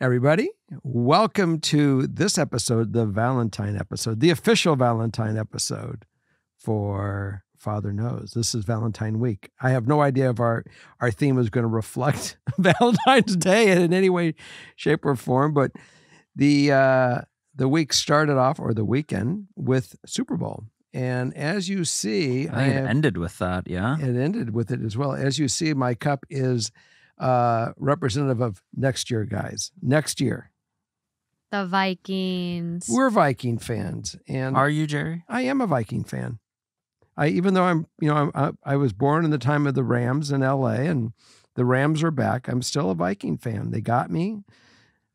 everybody. Welcome to this episode, the Valentine episode, the official Valentine episode for Father Knows. This is Valentine week. I have no idea if our, our theme is going to reflect Valentine's Day in any way, shape, or form, but the uh, the week started off, or the weekend, with Super Bowl. And as you see, I think it ended with that. Yeah. It ended with it as well. As you see, my cup is uh, representative of next year, guys. Next year. The Vikings. We're Viking fans, and are you, Jerry? I am a Viking fan. I even though I'm, you know, I, I was born in the time of the Rams in L.A. and the Rams are back. I'm still a Viking fan. They got me.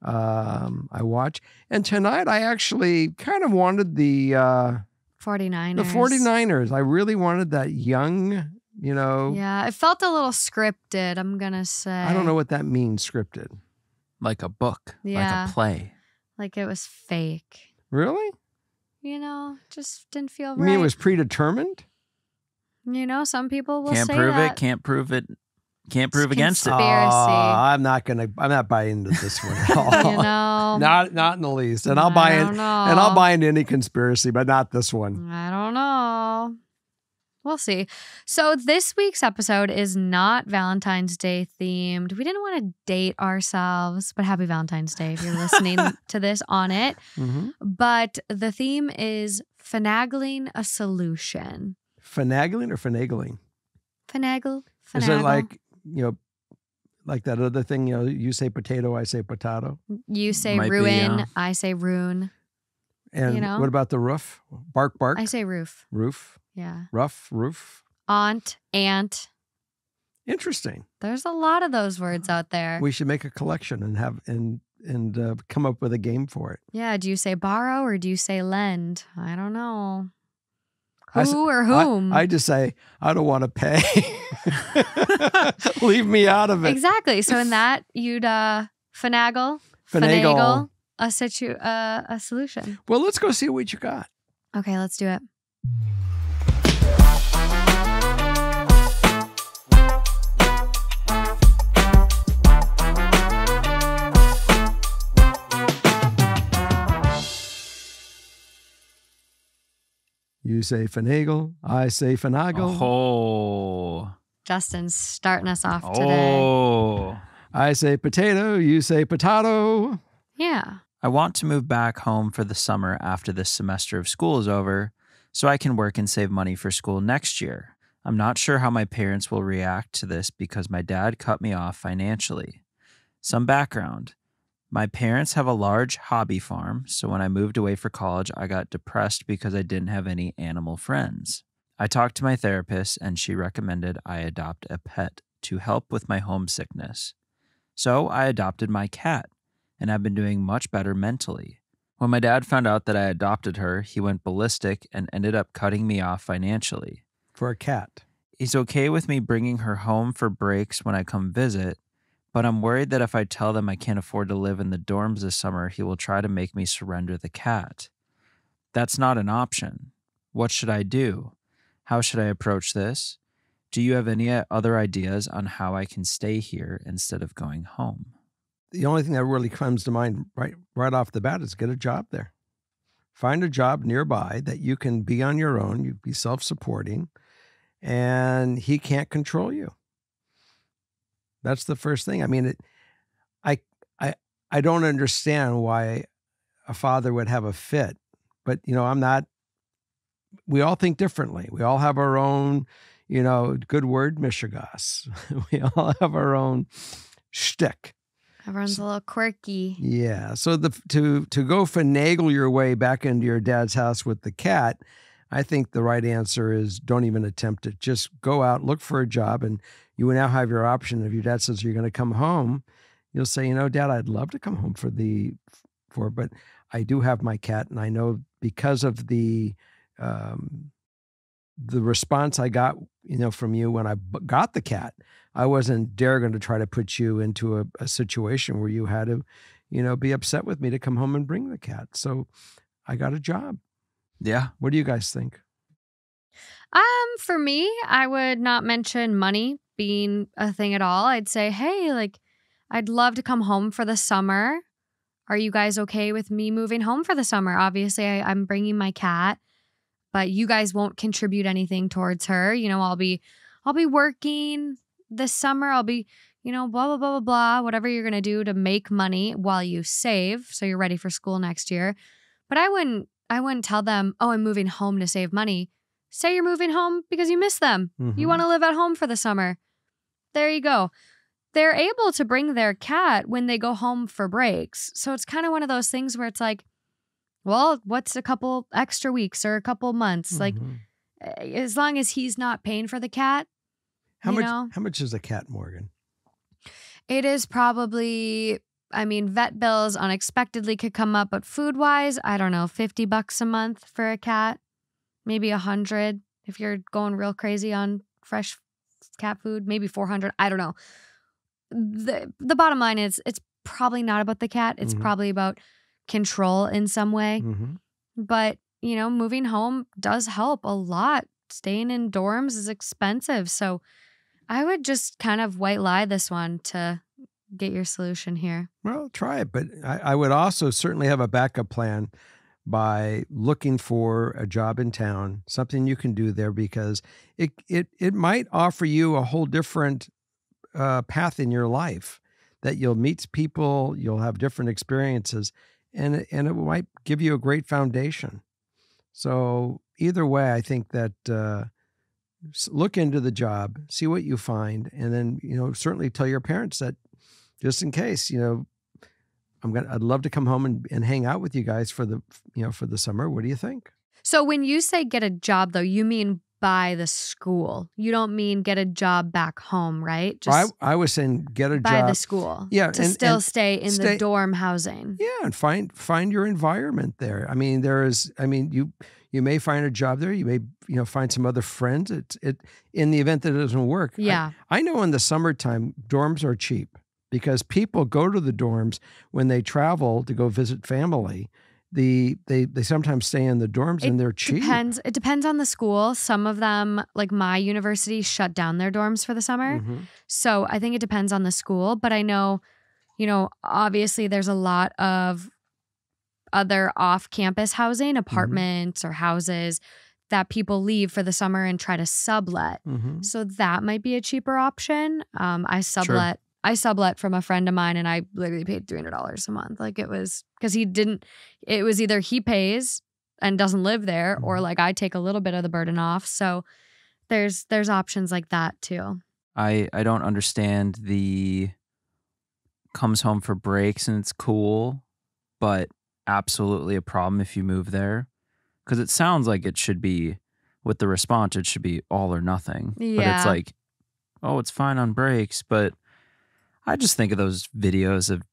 Um, I watch, and tonight I actually kind of wanted the uh, 49ers. The 49ers. I really wanted that young, you know. Yeah, it felt a little scripted, I'm going to say. I don't know what that means, scripted. Like a book, Yeah. like a play. Like it was fake. Really? You know, just didn't feel You right. mean it was predetermined? you know, some people will Can't say prove that. it, can't prove it, can't prove against it. Oh, I'm not gonna. I'm not buying into this one at all. You know. not not in the least. And I'll buy I it. And I'll buy into any conspiracy, but not this one. I don't know. We'll see. So this week's episode is not Valentine's Day themed. We didn't want to date ourselves, but happy Valentine's Day if you're listening to this on it. Mm-hmm. But the theme is finagling a solution. Finagling or finagling? Finagle. finagle. Is it like you know, like that other thing? You know, you say potato, I say potato. you say Might be, ruin, yeah. I say rune. And You know? what about the roof? Bark, bark. I say roof. roof, Yeah. rough, roof. Aunt, aunt. Interesting. There's a lot of those words out there. We should make a collection and have and and uh, come up with a game for it. Yeah, do you say borrow or do you say lend? I don't know. Who I or whom? I, just say I don't want to pay. Leave me out of it. exactly. So in that, you'd uh, finagle, Finagle. a situ, uh, a solution. Well, let's go see what you got. Okay, let's do it. You say finagle, I say finagle. Oh, Justin's starting us off oh. today. oh. I say potato, you say potato. Yeah. I want to move back home for the summer after this semester of school is over so I can work and save money for school next year. I'm not sure how my parents will react to this because my dad cut me off financially. Some background My parents have a large hobby farm, so when I moved away for college, I got depressed because I didn't have any animal friends. I talked to my therapist, and she recommended I adopt a pet to help with my homesickness. So I adopted my cat and I've been doing much better mentally. When my dad found out that I adopted her, he went ballistic and ended up cutting me off financially. for a cat. He's okay with me bringing her home for breaks when I come visit, but I'm worried that if I tell them I can't afford to live in the dorms this summer, he will try to make me surrender the cat. That's not an option. What should I do? How should I approach this? Do you have any uh, other ideas on how I can stay here instead of going home? The only thing that really comes to mind right right off the bat is get a job there. Find a job nearby that you can be on your own, you be self-supporting, and he can't control you. That's the first thing. I mean, it, I I I don't understand why a father would have a fit, but you know, I'm not. We all think differently. We all have our own, you know, good word, mishigas. we all have our own shtick. Everyone's a little quirky. Yeah. So the to to go finagle your way back into your dad's house with the cat, I think the right answer is don't even attempt it. Just go out, look for a job, and you now have your option. If your dad says you're going to come home, you'll say, you know, Dad, I'd love to come home for the for, but I do have my cat, and I know because of the um, the response I got, you know, from you when I got the cat, I wasn't dare going to try to put you into a, a situation where you had to, you know, be upset with me to come home and bring the cat. So I got a job. Yeah. What do you guys think? Um, for me, I would not mention money being a thing at all. I'd say, hey, like, I'd love to come home for the summer. are you guys okay with me moving home for the summer? Obviously, I, I'm bringing my cat, but you guys won't contribute anything towards her. You know, I'll be, I'll be working this summer. I'll be, you know, blah blah blah blah blah. Whatever you're gonna do to make money while you save, so you're ready for school next year. But I wouldn't, I wouldn't tell them, oh, I'm moving home to save money. Say you're moving home because you miss them. You Mhm. want to live at home for the summer. There you go. They're able to bring their cat when they go home for breaks. So it's kind of one of those things where it's like, well, what's a couple extra weeks or a couple months? Like, Mhm. eh, as long as he's not paying for the cat, how much? know? How much is a cat, Morgan? it is probably, I mean, vet bills unexpectedly could come up, but food wise, I don't know, 50 bucks a month for a cat, maybe a 100 if you're going real crazy on fresh cat food, maybe 400. I don't know. The, the bottom line is it's probably not about the cat, it's Mhm. probably about control in some way. Mm-hmm. But, you know, moving home does help a lot. Staying in dorms is expensive. So I would just kind of white lie this one to get your solution here. Well, try it, but I, I would also certainly have a backup plan by looking for a job in town, something you can do there because it it it might offer you a whole different uh, path in your life that you'll meet people, you'll have different experiences, and it- and it might give you a great foundation. So either way, I think that uh, look into the job, see what you find, and then you know certainly tell your parents that just in case you know I'm gonna I'd love to come home and, and hang out with you guys for the you know for the summer. What do you think? So when you say get a job, though, you mean by the school. You don't mean get a job back home, right? I, I was saying get a by job. By the school. Yeah, To and- still and stay in stay- the dorm housing. Yeah, and find find your environment there. I mean, there is. I mean, you you may find a job there. You may you know find some other friends. It it in the event that it doesn't work. I- Yeah. I, know in the summertime dorms are cheap because people go to the dorms when they travel to go visit family. The they they sometimes stay in the dorms It and they're cheap. Depends. It depends on the school. Some of them, like my university, shut down their dorms for the summer. Mhm. So I think it depends on the school. But I know, you know, obviously there's a lot of other off campus housing, apartments or houses that people leave for the summer and try to sublet. Mhm. So that might be a cheaper option. Um, I sublet. I sublet from a friend of mine, and I literally paid three hundred dollars a month. Like it was because he didn't. It was either he pays and doesn't live there, or Mhm. like I take a little bit of the burden off. So there's there's options like that too. I I don't understand the comes home for breaks and it's cool, but absolutely a problem if you move there because it sounds like it should be with the response it should be all or nothing. Yeah. But it's like oh, it's fine on breaks, but I just think of those videos of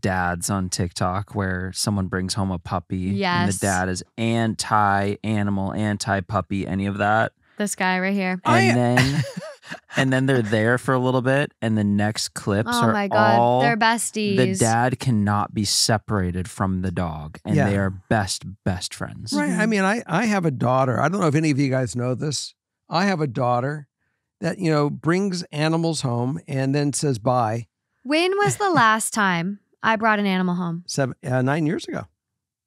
dads on TikTok where someone brings home a puppy and the dad is anti animal, anti puppy, any of that This guy right here. and I- then and then they're there for a little bit and the next clips Oh are my god, all they're besties. the dad cannot be separated from the dog and Yeah. they are best best friends Right. I Mhm. mean, I I have a daughter. I don't know if any of you guys know this. I have a daughter that you know brings animals home and then says bye. When was the last time I brought an animal home? Seven uh, nine years ago.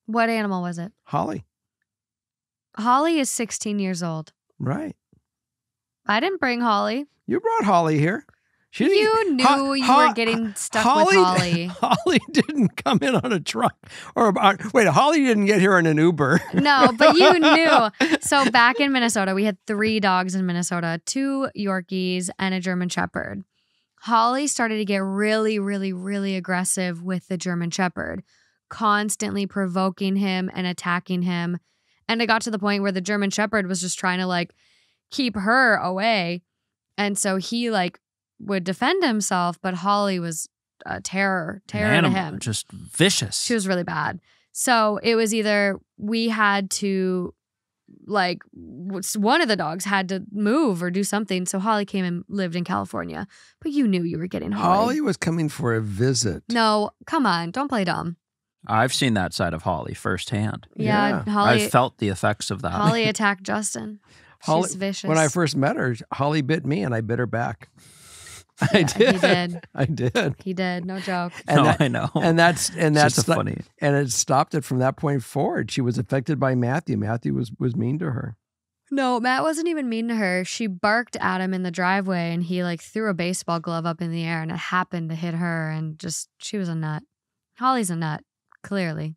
What animal was it? Holly. Holly is 16 years old. Right. I didn't bring Holly. You brought Holly here. You knew Ho- you Ho- were getting stuck Holly, with Holly. Holly didn't come in on a truck or about, wait. Holly didn't get here in an Uber. No, but you knew. So back in Minnesota, we had three dogs in Minnesota two Yorkies and a German Shepherd. Holly started to get really, really, really aggressive with the German Shepherd, constantly provoking him and attacking him. And it got to the point where the German Shepherd was just trying to like keep her away. And so he like would defend himself, but Holly was a terror, An terror to him. just vicious She was really bad. So it was either we had to, like, one of the dogs had to move or do something. So Holly came and lived in California. But you knew you were getting Holly. Holly was coming for a visit. No, come on. Don't play dumb. i've seen that side of holly firsthand Yeah, Yeah. Holly. i've felt the effects of that Holly attacked Justin. Holly- She's vicious. When I first met her, Holly bit me and I bit her back. I did. He did. I did. He did. No joke. And no, that- I know. And that's and It's that's just a funny. and it stopped it from that point forward. She was affected by Matthew. Matthew was was mean to her. No, Matt wasn't even mean to her. She barked at him in the driveway and he like threw a baseball glove up in the air and it happened to hit her and just she was a nut. Holly's a nut, clearly.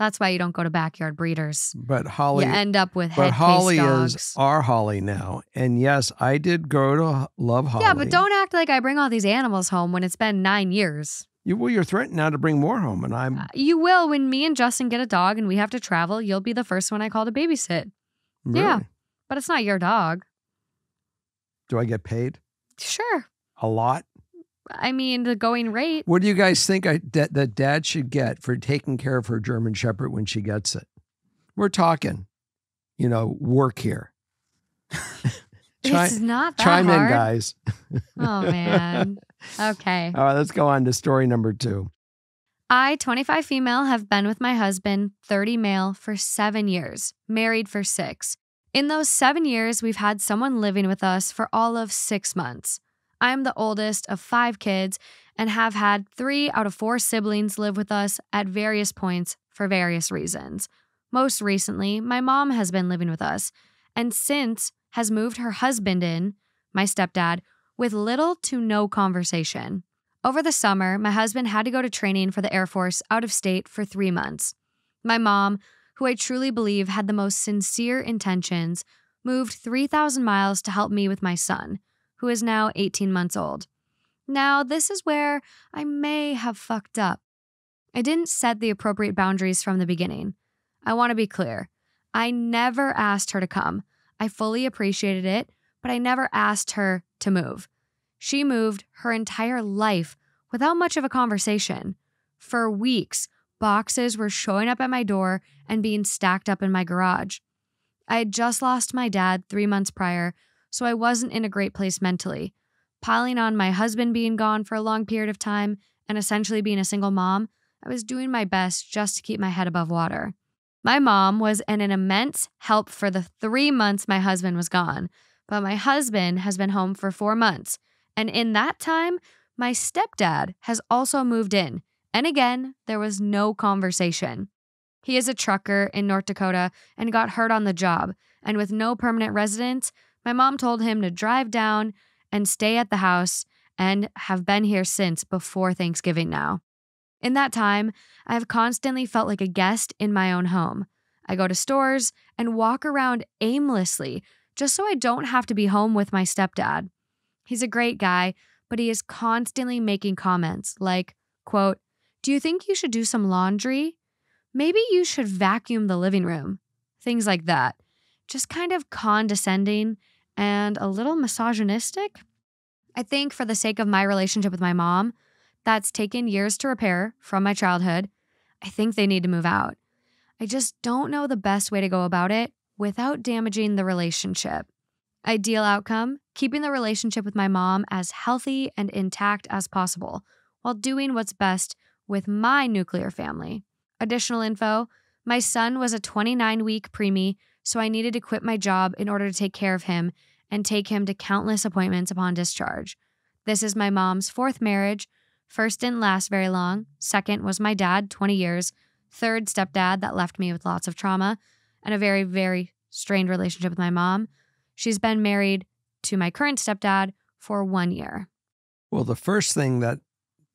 That's why you don't go to backyard breeders. But Holly, you end up with but Holly is our Holly now. And yes, I did go to Love Holly. Yeah, but don't act like I bring all these animals home when it's been nine years. You well, you're threatening now to bring more home, and I'm Uh, You will when me and Justin get a dog and we have to travel. You'll be the first one I call to babysit. yeah. But it's not your dog. Do I get paid Sure. a lot? I mean, the going rate. What do you guys think I, that that Dad should get for taking care of her German Shepherd when she gets it? We're talking, you know, work here. Chi- it's not that Chime hard. in, guys. Oh man. Okay. All right, let's go on to story number two. I, 25 female, have been with my husband, 30 male, for seven years, married for six. In those seven years, we've had someone living with us for all of six months. I'm the oldest of five kids and have had three out of four siblings live with us at various points for various reasons. Most recently, my mom has been living with us and since has moved her husband in, my stepdad, with little to no conversation. Over the summer, my husband had to go to training for the Air Force out of state for three months. My mom, who I truly believe had the most sincere intentions, moved 3,000 miles to help me with my son, who is now 18 months old. Now, this is where I may have fucked up. I didn't set the appropriate boundaries from the beginning. I want to be clear. I never asked her to come. I fully appreciated it, but I never asked her to move. She moved her entire life without much of a conversation. For weeks, boxes were showing up at my door and being stacked up in my garage. I had just lost my dad three months prior, so I wasn't in a great place mentally. Piling on my husband being gone for a long period of time and essentially being a single mom, I was doing my best just to keep my head above water. My mom was an, an immense help for the three months my husband was gone, but my husband has been home for four months. And in that time, my stepdad has also moved in. And again, there was no conversation. He is a trucker in North Dakota and got hurt on the job. And with no permanent residence, my mom told him to drive down and stay at the house and have been here since before Thanksgiving now. In that time, I have constantly felt like a guest in my own home. I go to stores and walk around aimlessly just so I don't have to be home with my stepdad. He's a great guy, but he is constantly making comments like, quote, "Do you think you should do some laundry? Maybe you should vacuum the living room." Things like that. Just kind of condescending and a little misogynistic. I think for the sake of my relationship with my mom, that's taken years to repair from my childhood, I think they need to move out. I just don't know the best way to go about it without damaging the relationship. Ideal outcome keeping the relationship with my mom as healthy and intact as possible while doing what's best with my nuclear family. Additional info my son was a 29 week preemie, so I needed to quit my job in order to take care of him and take him to countless appointments upon discharge. This is my mom's fourth marriage. First didn't last very long. Second was my dad, 20 years. Third, stepdad that left me with lots of trauma and a very, very strained relationship with my mom. She's been married to my current stepdad for one year. Well, the first thing that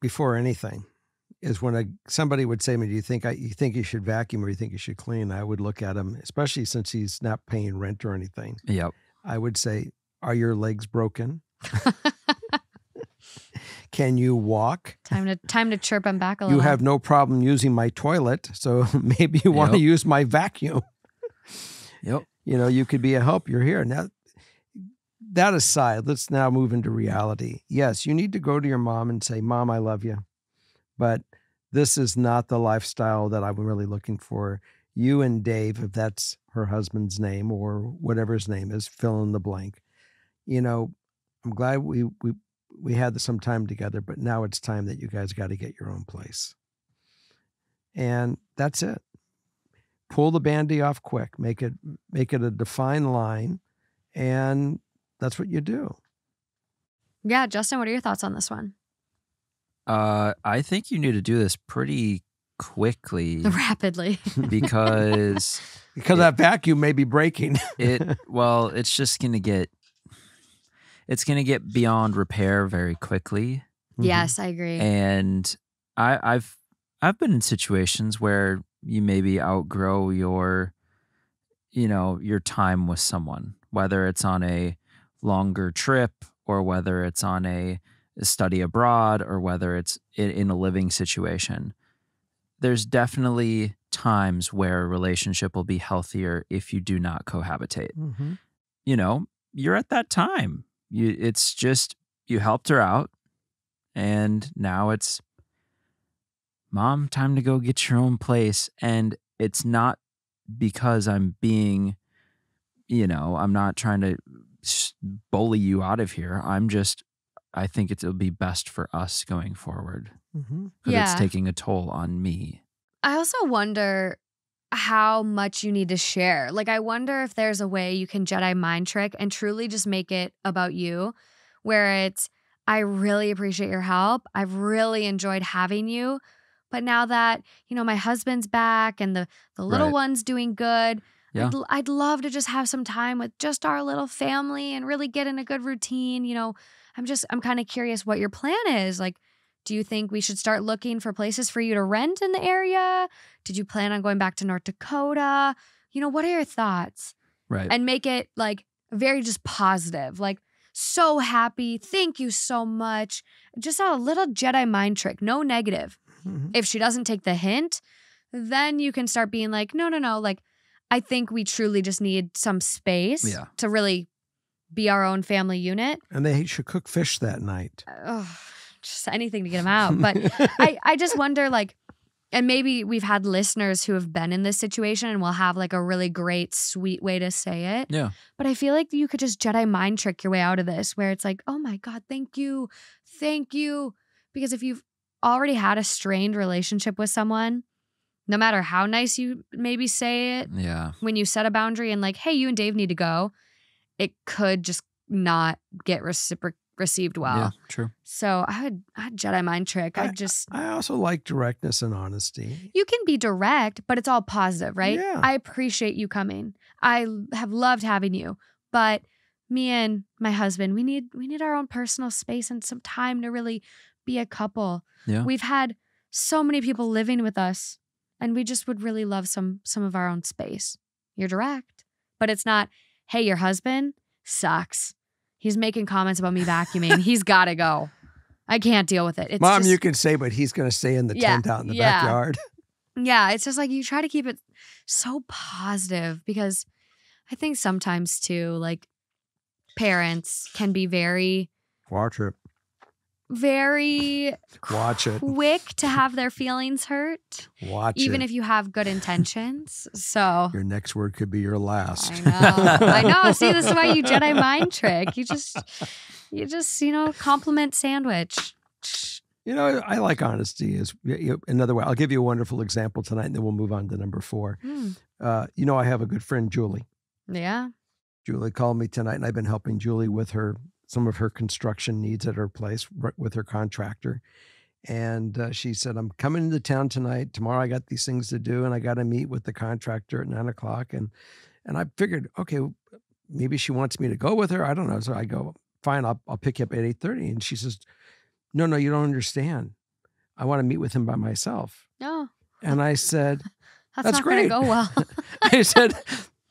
before anything is when a, somebody would say to me, "Do you think I, you think you should vacuum or you think you should clean?" I would look at him, especially since he's not paying rent or anything. Yep. I would say, "Are your legs broken? Can you walk? Time to time to chirp him back a little. You have no problem using my toilet, so maybe you want to use my vacuum." Yep. you know, you could be a help. You're here. Now, that aside, let's now move into reality. Yes, you need to go to your mom and say, Mom, I love you. But this is not the lifestyle that I'm really looking for. You and Dave, if that's her husband's name or whatever his name is, fill in the blank. You know, I'm glad we we we had some time together, but now it's time that you guys got to get your own place. And that's it pull the bandy off quick make it make it a defined line and that's what you do Yeah, Justin, what are your thoughts on this one? Uh, I think you need to do this pretty quickly Rapidly. because Because that vacuum may be breaking. it well, it's just gonna get it's gonna get beyond repair very quickly. Yes, I agree. And I, I've I've been in situations where you maybe outgrow your you know your time with someone, whether it's on a longer trip or whether it's on a, a study abroad or whether it's in, a living situation. There's definitely times where a relationship will be healthier if you do not cohabitate Mhm. you know, you're at that time. You it's just you helped her out and now it's mom, time to go get your own place and it's not because I'm being you know, I'm not trying to bully you out of here. I'm just I think it'll be best for us going forward. Mhm. But Yeah. it's taking a toll on me. I also wonder how much you need to share. Like, I wonder if there's a way you can Jedi mind trick and truly just make it about you, where it's, I really appreciate your help. I've really enjoyed having you. But now that, you know, my husband's back and the, the little Right. one's doing good, Yeah. I'd, l- I'd love to just have some time with just our little family and really get in a good routine. You know, I'm just, I'm kind of curious what your plan is. Like, do you think we should start looking for places for you to rent in the area? Did you plan on going back to North Dakota? You know, what are your thoughts? Right. And make it like very just positive, like so happy. Thank you so much. Just a little Jedi mind trick, no negative. Mhm. If she doesn't take the hint, then you can start being like, no, no, no. Like, I think we truly just need some space Yeah. to really be our own family unit. And they should cook fish that night. Ugh, just anything to get them out. But I, I just wonder like and maybe we've had listeners who have been in this situation and will have like a really great sweet way to say it yeah. but i feel like you could just jedi mind trick your way out of this where it's like oh my god thank you thank you because if you've already had a strained relationship with someone no matter how nice you maybe say it Yeah. when you set a boundary and like hey you and dave need to go it could just not get recipro- received well Yeah. True. so I would, Jedi mind trick. I I- just, I also like directness and honesty. you can be direct, but it's all positive, right? Yeah. I appreciate you coming. I have loved having you, but me and my husband, we need, we need our own personal space and some time to really be a couple. Yeah. We've had so many people living with us, and we just would really love some, some of our own space. You're direct, but it's not. Hey, your husband sucks. He's making comments about me vacuuming. He's got to go. I can't deal with it. It's Mom, just, you can say, but he's going to stay in the Yeah, tent out in the yeah. backyard. Yeah, it's just like you try to keep it so positive because I think sometimes too, like parents can be very, Watch it. Very Watch it. quick to have their feelings hurt, Watch even it. if you have good intentions. So Your next word could be your last. I know, I know. See, this is why you Jedi mind trick. You just, you just, you know, compliment sandwich. You know, I like honesty. Is another way. I'll give you a wonderful example tonight, and then we'll move on to number four. Hmm. Uh, you know, I have a good friend, Julie. Yeah. Julie called me tonight, and I've been helping Julie with her some of her construction needs at her place with her contractor. And uh, she said, "I'm coming into town tonight. Tomorrow, I got these things to do, and I got to meet with the contractor at nine o'clock." And and I figured, okay, maybe she wants me to go with her. I don't know. So I go, fine. I'll I'll pick you up at eight thirty. And she says, "No, no, you don't understand. I want to meet with him by myself." No, And I said, that's, That's not going to great. go well. I said,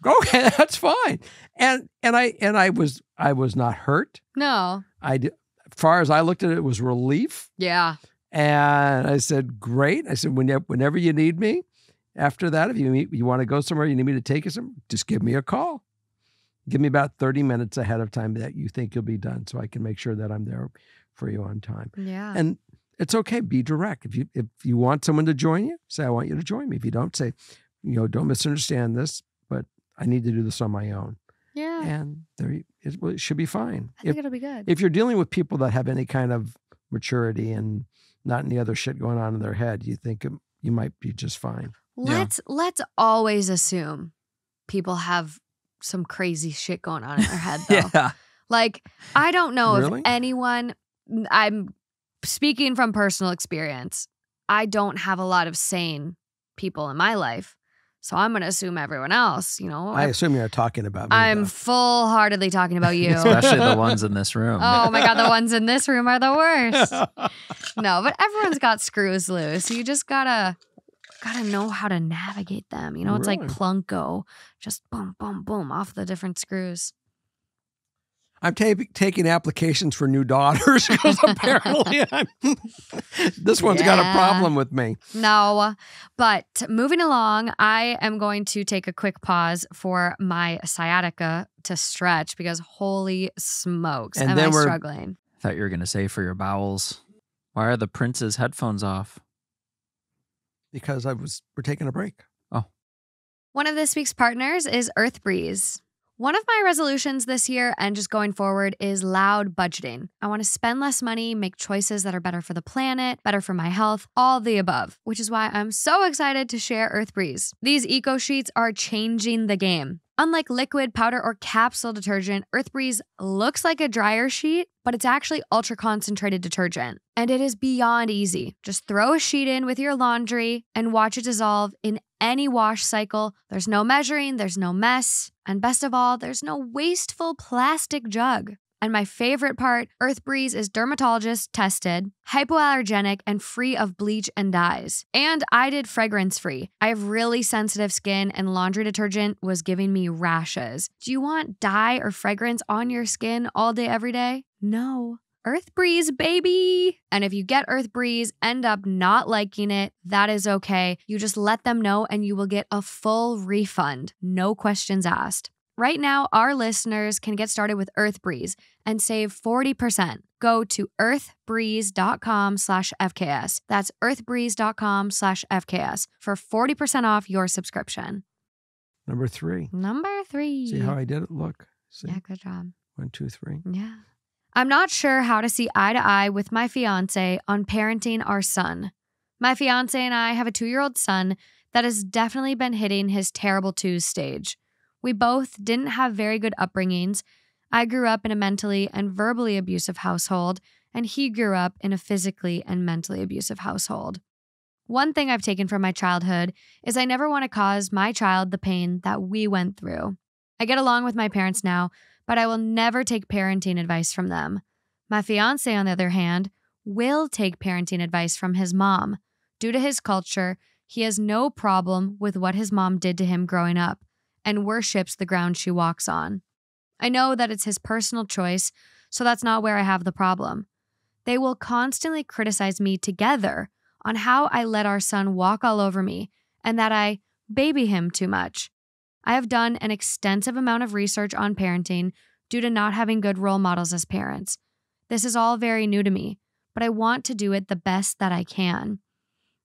okay, that's fine. And and I and I was I was not hurt. no. I as far as I looked at it, it was relief. Yeah. And I said, great. I said, whenever, whenever you need me, after that, if you meet, you want to go somewhere, you need me to take you some, just give me a call. Give me about 30 minutes ahead of time that you think you'll be done so I can make sure that I'm there for you on time. Yeah. And it's okay, be direct. If you if you want someone to join you, say I want you to join me. If you don't, say, you know, don't misunderstand this, I need to do this on my own. yeah. And there it, it should be fine. I think If, it'll be good. if you're dealing with people that have any kind of maturity and not any other shit going on in their head, you think um, you might be just fine. Let's let's always assume people have some crazy shit going on in their head though. Yeah. Like, I don't know Really? if anyone, I'm speaking from personal experience. I don't have a lot of sane people in my life. So I'm going to assume everyone else, you know. I assume you're talking about me. I'm though. full heartedly talking about you. Especially the ones in this room. Oh my God, the ones in this room are the worst. No, but everyone's got screws loose. You just gotta gotta know how to navigate them. You know, it's like Plinko. Just boom, boom, boom off the different screws. I'm ta- taking applications for new daughters because apparently I'm, this one's got a problem with me. No, but moving along, I am going to take a quick pause for my sciatica to stretch because holy smokes, And am then I we're- struggling? thought you were going to say for your bowels. Why are the prince's headphones off? Because I was we're taking a break. Oh. One of this week's partners is Earth Breeze. One of my resolutions this year and just going forward is loud budgeting. I want to spend less money, make choices that are better for the planet, better for my health, all the above, which is why I'm so excited to share Earth Breeze. These eco sheets are changing the game. Unlike liquid, powder, or capsule detergent, Earth Breeze looks like a dryer sheet, but it's actually ultra concentrated detergent. And it is beyond easy. Just throw a sheet in with your laundry and watch it dissolve in any wash cycle. There's no measuring, there's no mess. And best of all, there's no wasteful plastic jug. And my favorite part Earth Breeze is dermatologist tested, hypoallergenic, and free of bleach and dyes. And I did fragrance free. I have really sensitive skin, and laundry detergent was giving me rashes. Do you want dye or fragrance on your skin all day, every day? No. Earth Breeze, baby. And if you get Earth Breeze, end up not liking it, that is okay. You just let them know and you will get a full refund. No questions asked. Right now, our listeners can get started with Earth Breeze and save 40%. Go to earthbreeze.com slash FKS. That's earthbreeze.com slash FKS for 40% off your subscription. Number three. Number three. See how I did it? Look. See? yeah, good job. One, two, three. Yeah. I'm not sure how to see eye to eye with my fiance on parenting our son. My fiance and I have a two year old son that has definitely been hitting his terrible twos stage. We both didn't have very good upbringings. I grew up in a mentally and verbally abusive household, and he grew up in a physically and mentally abusive household. One thing I've taken from my childhood is I never want to cause my child the pain that we went through. I get along with my parents now, but I will never take parenting advice from them. My fiance, on the other hand, will take parenting advice from his mom. Due to his culture, he has no problem with what his mom did to him growing up and worships the ground she walks on. I know that it's his personal choice, so that's not where I have the problem. They will constantly criticize me together on how I let our son walk all over me and that I baby him too much. I have done an extensive amount of research on parenting due to not having good role models as parents. This is all very new to me, but I want to do it the best that I can.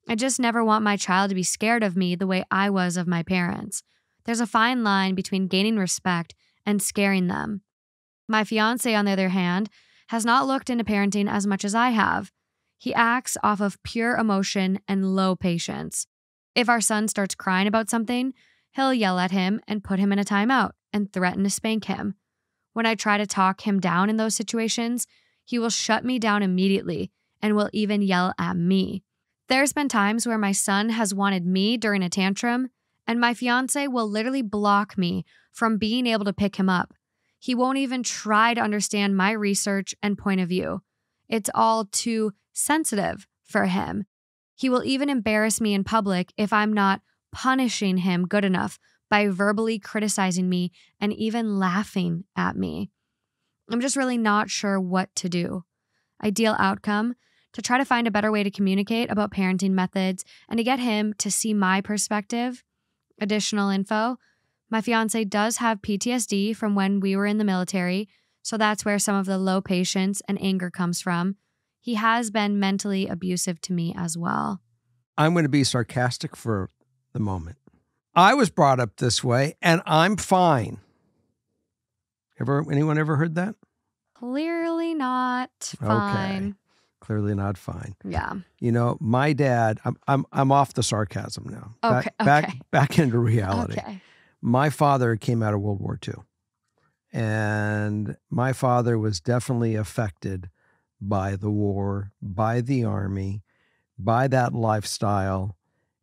I just never want my child to be scared of me the way I was of my parents. There's a fine line between gaining respect and scaring them. My fiance, on the other hand, has not looked into parenting as much as I have. He acts off of pure emotion and low patience. If our son starts crying about something, he'll yell at him and put him in a timeout and threaten to spank him. When I try to talk him down in those situations, he will shut me down immediately and will even yell at me. There's been times where my son has wanted me during a tantrum, and my fiance will literally block me from being able to pick him up. He won't even try to understand my research and point of view. It's all too sensitive for him. He will even embarrass me in public if I'm not punishing him good enough by verbally criticizing me and even laughing at me. I'm just really not sure what to do. Ideal outcome to try to find a better way to communicate about parenting methods and to get him to see my perspective. Additional info my fiance does have PTSD from when we were in the military, so that's where some of the low patience and anger comes from. He has been mentally abusive to me as well. I'm going to be sarcastic for the moment. I was brought up this way and I'm fine. Ever anyone ever heard that? Clearly not fine. Clearly not fine. Yeah. You know, my dad, I'm I'm I'm off the sarcasm now. Back Okay, back back into reality. Okay. My father came out of World War II. And my father was definitely affected by the war, by the army, by that lifestyle,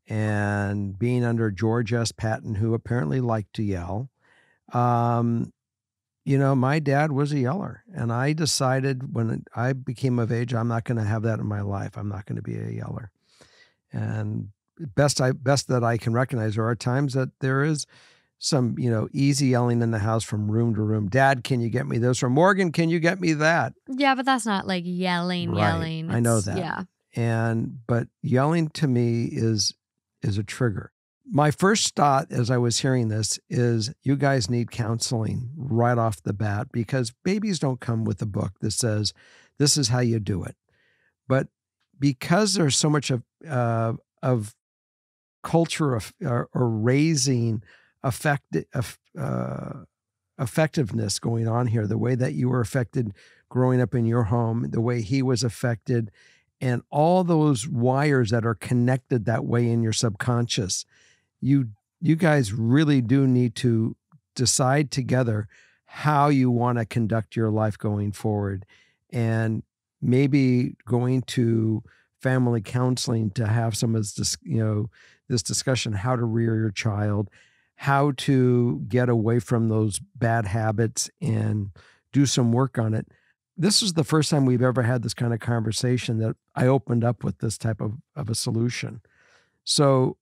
and being under George S. Patton, who apparently liked to yell. Um, you know, my dad was a yeller, and I decided when I became of age, I'm not going to have that in my life. I'm not going to be a yeller. And best I best that I can recognize, there are times that there is some, you know, easy yelling in the house from room to room. Dad, can you get me this? Or Morgan, can you get me that? Yeah, but that's not like yelling, Right. yelling. I know that. Yeah. and but yelling to me is is a trigger my first thought as i was hearing this is you guys need counseling right off the bat because babies don't come with a book that says this is how you do it. But because there's so much of uh, of culture of or, or raising effect, uh, effectiveness going on here the way that you were affected growing up in your home the way he was affected and all those wires that are connected that way in your subconscious you you guys really do need to decide together how you want to conduct your life going forward and maybe going to family counseling to have some of this you know this discussion how to rear your child how to get away from those bad habits and do some work on it this is the first time we've ever had this kind of conversation that I opened up with this type of, of a solution. So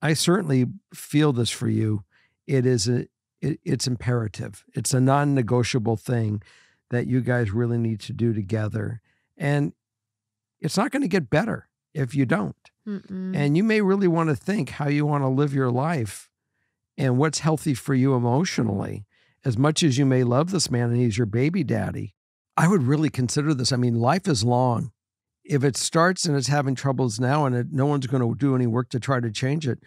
I certainly feel this for you. It is a it, it's imperative. It's a non-negotiable thing that you guys really need to do together. And it's not going to get better if you don't. Mm-mm. And you may really want to think how you want to live your life and what's healthy for you emotionally. As much as you may love this man and he's your baby daddy, I would really consider this. I mean, life is long. If it starts and it's having troubles now and it, no one's going to do any work to try to change it,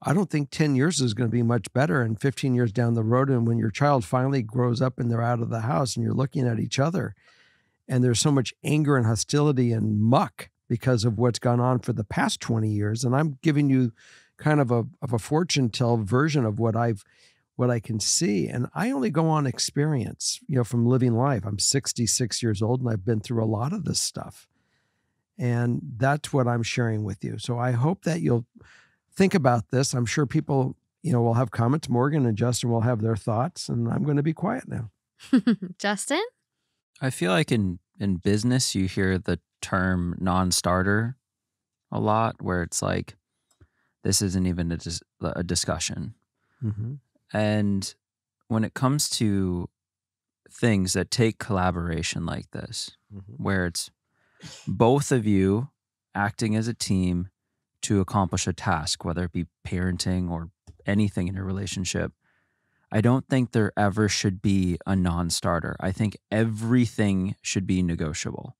I don't think 10 years is going to be much better. And 15 years down the road, and when your child finally grows up and they're out of the house and you're looking at each other, and there's so much anger and hostility and muck because of what's gone on for the past 20 years. And I'm giving you kind of a, of a fortune tell version of what I've what I can see. And I only go on experience, you know, from living life. I'm 66 years old and I've been through a lot of this stuff. And that's what I'm sharing with you. So I hope that you'll think about this. I'm sure people, you know, will have comments. Morgan and Justin will have their thoughts, and I'm going to be quiet now. Justin? I feel like in in business you hear the term non-starter a lot where it's like this isn't even a, dis- a discussion. Mm-hmm. And when it comes to things that take collaboration like this, Mm-hmm. where it's both of you acting as a team to accomplish a task, whether it be parenting or anything in your relationship, I don't think there ever should be a non starter. I think everything should be negotiable.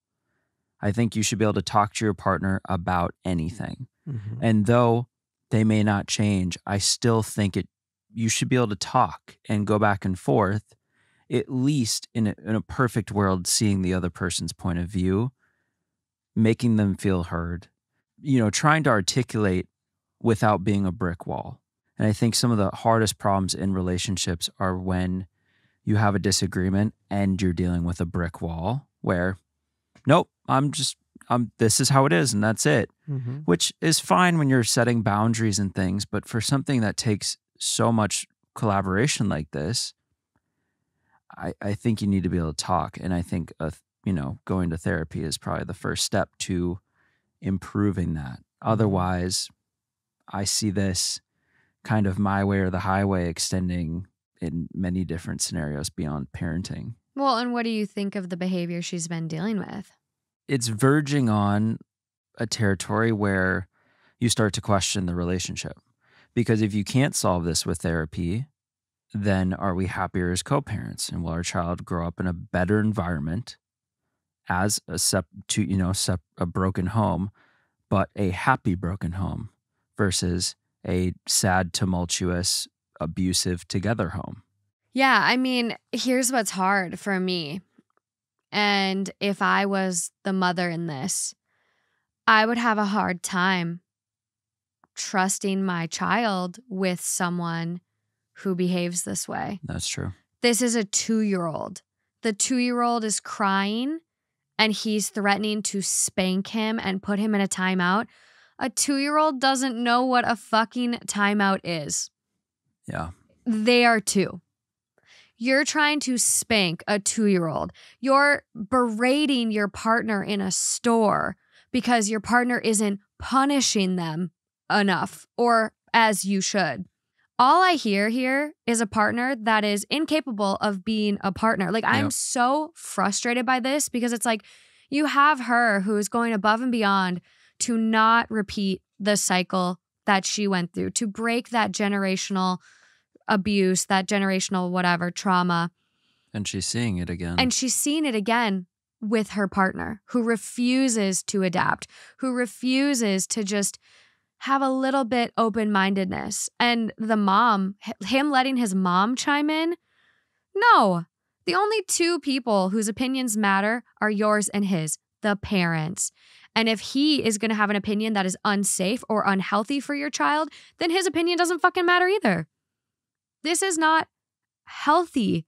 I think you should be able to talk to your partner about anything. Mm-hmm. And though they may not change, I still think it you should be able to talk and go back and forth, at least in a, in a perfect world, seeing the other person's point of view, making them feel heard, you know, trying to articulate without being a brick wall. And I think some of the hardest problems in relationships are when you have a disagreement and you're dealing with a brick wall where, nope, I'm just, I'm, this is how it is and that's it Mm-hmm. which is fine when you're setting boundaries and things, but for something that takes so much collaboration like this, I, I think you need to be able to talk. And I think, uh, you know, going to therapy is probably the first step to improving that. Mm-hmm. Otherwise, I see this kind of my way or the highway extending in many different scenarios beyond parenting. Well, and what do you think of the behavior she's been dealing with? it's verging on a territory where you start to question the relationship. Because if you can't solve this with therapy, then are we happier as co-parents and will our child grow up in a better environment as a sep- to you know sep- a broken home but a happy broken home versus a sad tumultuous abusive together home Yeah, I mean, here's what's hard for me. And if I was the mother in this, I would have a hard time trusting my child with someone who behaves this way that's true This is a two year old. The two year old is crying and he's threatening to spank him and put him in a timeout. A two year old doesn't know what a fucking timeout is. Yeah. They are two. You're trying to spank a two year old. You're berating your partner in a store because your partner isn't punishing them enough or as you should. All I hear here is a partner that is incapable of being a partner. Like, I'm Yep. so frustrated by this because it's like you have her who is going above and beyond to not repeat the cycle that she went through, to break that generational abuse, that generational whatever trauma. And she's seeing it again. And she's seen it again with her partner who refuses to adapt, who refuses to just have a little bit open mindedness. And the mom, him letting his mom chime in, no. The only two people whose opinions matter are yours and his, the parents. And if he is going to have an opinion that is unsafe or unhealthy for your child, then his opinion doesn't fucking matter either. This is not healthy.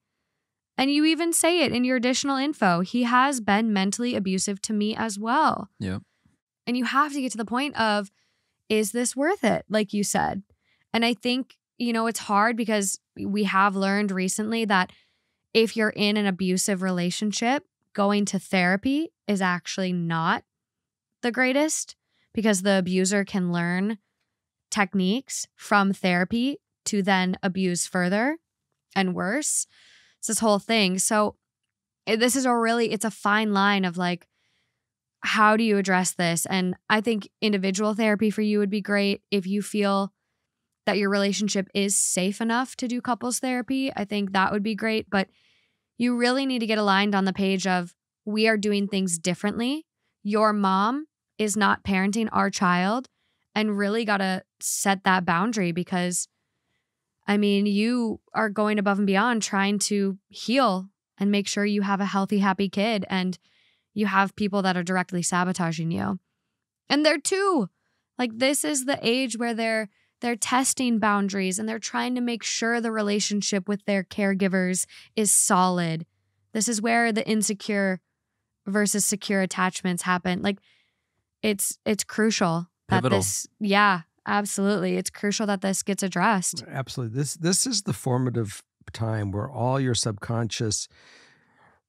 And you even say it in your additional info. He has been mentally abusive to me as well. Yeah. And you have to get to the point of, is this worth it? Like you said. And I think, you know, it's hard because we have learned recently that if you're in an abusive relationship, going to therapy is actually not the greatest because the abuser can learn techniques from therapy to then abuse further and worse. It's this whole thing. So eh, this is a really it's a fine line of like how do you address this? And I think individual therapy for you would be great if you feel that your relationship is safe enough to do couples therapy. I think that would be great, but you really need to get aligned on the page of we are doing things differently. Your mom is not parenting our child and really got to set that boundary because I mean, you are going above and beyond trying to heal and make sure you have a healthy, happy kid. And you have people that are directly sabotaging you. And they're two. Like this is the age where they're they're testing boundaries and they're trying to make sure the relationship with their caregivers is solid. This is where the insecure versus secure attachments happen. Like it's it's crucial that Pivotal. this yeah, absolutely. It's crucial that this gets addressed. Absolutely. This this is the formative time where all your subconscious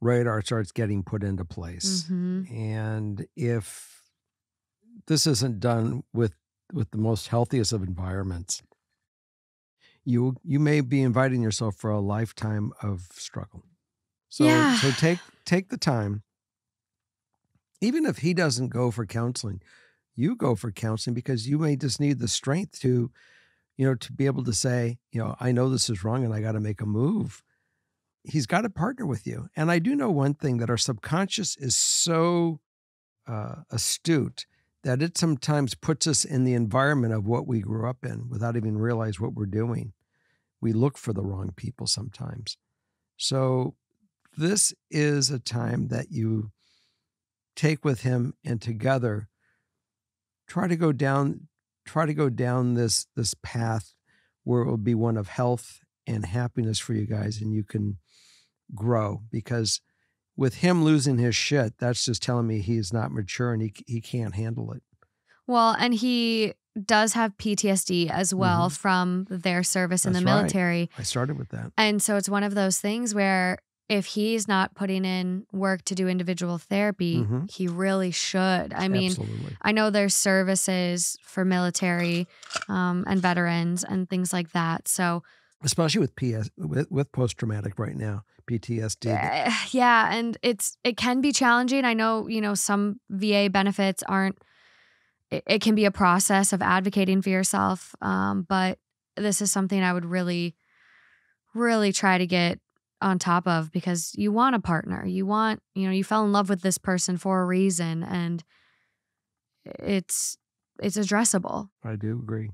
radar starts getting put into place. Mhm. And if this isn't done with with the most healthiest of environments, you you may be inviting yourself for a lifetime of struggle. So Yeah. so take take the time. Even if he doesn't go for counseling, you go for counseling because you may just need the strength to, you know, to be able to say, you know, I know this is wrong and I got to make a move. He's got to partner with you. And I do know one thing that our subconscious is so uh, astute that it sometimes puts us in the environment of what we grew up in without even realize what we're doing. We look for the wrong people sometimes. So this is a time that you take with him and together try to go down try to go down this this path where it will be one of health and happiness for you guys and you can grow because with him losing his shit that's just telling me he's not mature and he he can't handle it Well, and he does have PTSD as well from their service in the Mm-hmm. Right. military. i started with that And so it's one of those things where if he's not putting in work to do individual therapy, Mhm. he really should. I mean, absolutely I know there's services for military um, and veterans and things like that. So especially with ps with, with post-traumatic right now ptsd Uh, yeah, and it's it can be challenging. I know, you know, some VA benefits aren't it, it can be a process of advocating for yourself. Um, but this is something I would really, really try to get on top of because you want a partner. You want, you know, you fell in love with this person for a reason and it's it's addressable. i do agree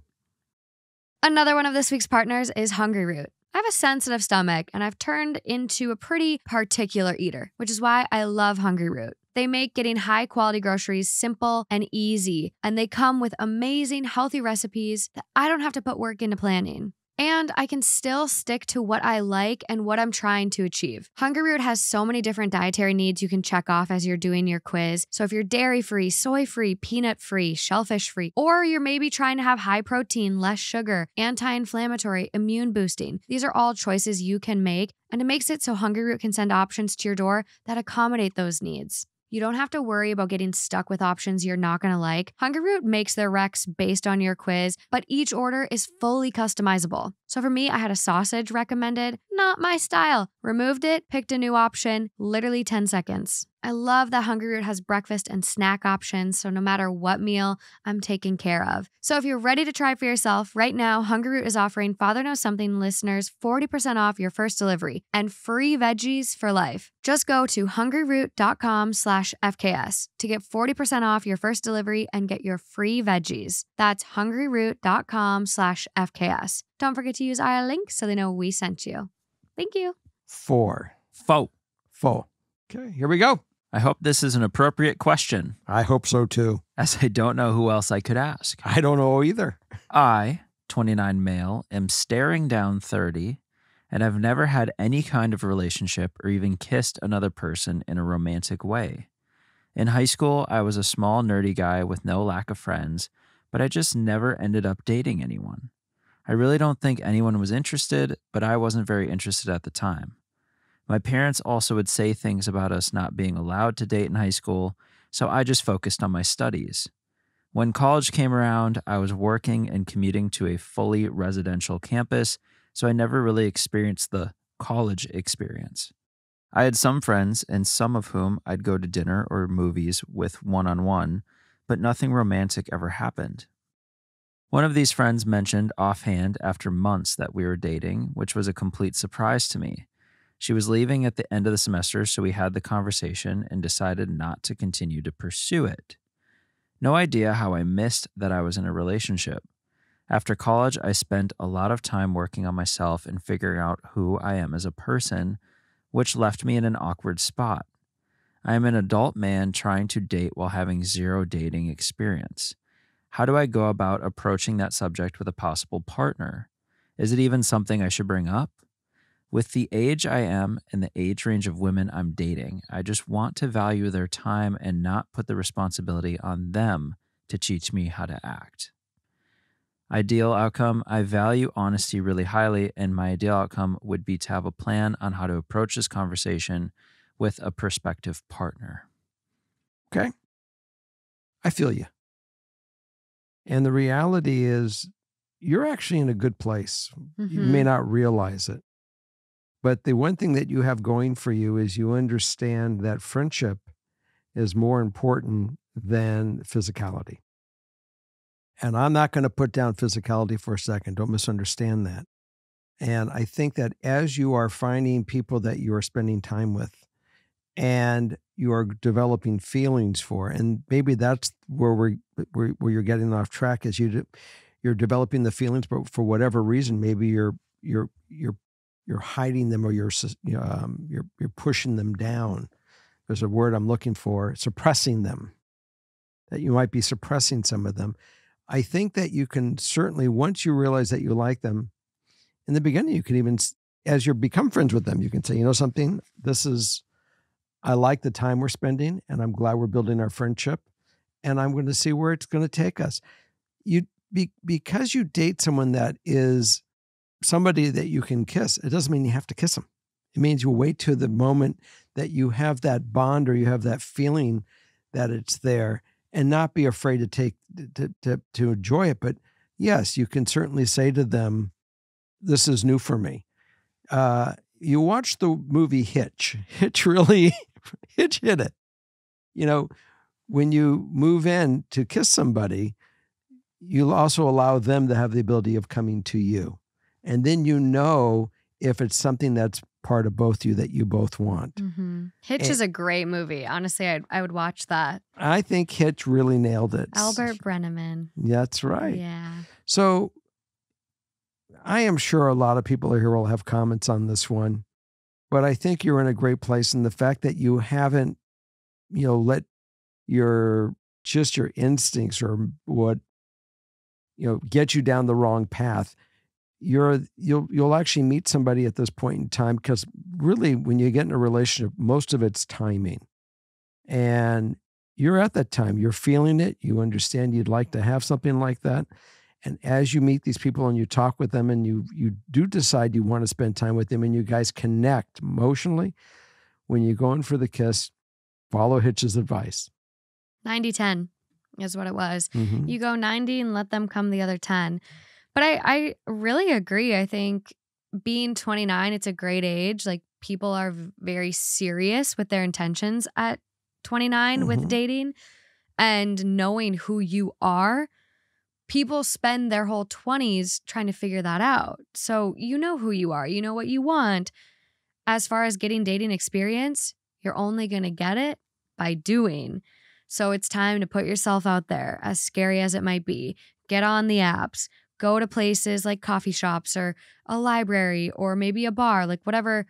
Another one of this week's partners is Hungryroot. I have a sensitive stomach and I've turned into a pretty particular eater, which is why I love Hungryroot. They make getting high quality groceries simple and easy, and they come with amazing healthy recipes that I don't have to put work into planning. And I can still stick to what I like and what I'm trying to achieve. Hungryroot has so many different dietary needs you can check off as you're doing your quiz. So if you're dairy free, soy free, peanut free, shellfish free, or you're maybe trying to have high protein, less sugar, anti inflammatory, immune boosting, these are all choices you can make. And it makes it so Hungryroot can send options to your door that accommodate those needs. You don't have to worry about getting stuck with options you're not going to like. Hungryroot makes their recs based on your quiz, but each order is fully customizable. So for me, I had a sausage recommended, not my style. Removed it, picked a new option, literally 10 seconds. I love that Hungryroot has breakfast and snack options, so no matter what meal, I'm taken care of. So if you're ready to try for yourself, right now, Hungryroot is offering Father Knows Something listeners 40% off your first delivery and free veggies for life. Just go to hungryroot.com slash FKS to get 40% off your first delivery and get your free veggies. That's hungryroot.com slash FKS. Don't forget to use our link so they know we sent you. Thank you. Four. Foe. Four. Okay, here we go. I hope this is an appropriate question, I hope so too. as I don't know who else I could ask. I don't know either. I, 29 male, am staring down 30 and have never had any kind of relationship or even kissed another person in a romantic way. In high school, I was a small, nerdy guy with no lack of friends, but I just never ended up dating anyone. I really don't think anyone was interested, but I wasn't very interested at the time. My parents also would say things about us not being allowed to date in high school, so I just focused on my studies. When college came around, I was working and commuting to a fully residential campus, so I never really experienced the college experience. I had some friends, and some of whom I'd go to dinner or movies with one on one, but nothing romantic ever happened. One of these friends mentioned offhand after months that we were dating, which was a complete surprise to me. She was leaving at the end of the semester, so we had the conversation and decided not to continue to pursue it. No idea how I missed that I was in a relationship. After college, I spent a lot of time working on myself and figuring out who I am as a person, which left me in an awkward spot. I am an adult man trying to date while having zero dating experience. How do I go about approaching that subject with a possible partner? Is it even something I should bring up? With the age I am and the age range of women I'm dating, I just want to value their time and not put the responsibility on them to teach me how to act. Ideal outcome I value honesty really highly, and my ideal outcome would be to have a plan on how to approach this conversation with a prospective partner. Okay. I feel you. And the reality is, you're actually in a good place. You may Mhm. not realize it. But the one thing that you have going for you is you understand that friendship is more important than physicality. And I'm not going to put down physicality for a second. Don't misunderstand that. And I think that as you are finding people that you are spending time with and you are developing feelings for, and maybe that's where we're where, where you're getting off track is you you're developing the feelings, but for whatever reason, maybe you're you're you're you're hiding them or you're um, you're you're pushing them down. There's a word I'm looking for, suppressing them. That you might be suppressing some of them. I think that you can certainly once you realize that you like them, in the beginning you can even as you become friends with them, you can say, you know something, this is I like the time we're spending and I'm glad we're building our friendship and I'm going to see where it's going to take us. You be, because you date someone that is somebody that you can kiss, it doesn't mean you have to kiss them. It means you wait to the moment that you have that bond or you have that feeling that it's there and not be afraid to take to to, to enjoy it. But yes, you can certainly say to them, "This is new for me." Uh, you watch the movie Hitch. Hitch really, Hitch hit it. You know, when you move in to kiss somebody, you'll also allow them to have the ability of coming to you. And then you know if it's something that's part of both you that you both want. Mhm. Hitch And- is a great movie. Honestly, I'd, I would watch that. I think Hitch really nailed it. Albert Brennaman. That's right. Yeah. So I am sure a lot of people are here will have comments on this one, but I think you're in a great place. And the fact that you haven't, you know, let your just your instincts or what, you know, get you down the wrong path. You're you'll you'll actually meet somebody at this point in time because really when you get in a relationship most of it's timing and you're at that time you're feeling it you understand you'd like to have something like that and as you meet these people and you talk with them and you you do decide you want to spend time with them and you guys connect emotionally when you go in for the kiss follow hitch's advice 90 10 is what it was. Mhm. You go 90 and let them come the other 10. But I, I really agree. I think being 29, it's a great age. Like people are very serious with their intentions at 29 Mhm. with dating and knowing who you are. People spend their whole 20s trying to figure that out. So you know who you are, you know what you want. As far as getting dating experience, you're only going to get it by doing. So it's time to put yourself out there, as scary as it might be. Get on the apps, go to places like coffee shops or a library or maybe a bar, like whatever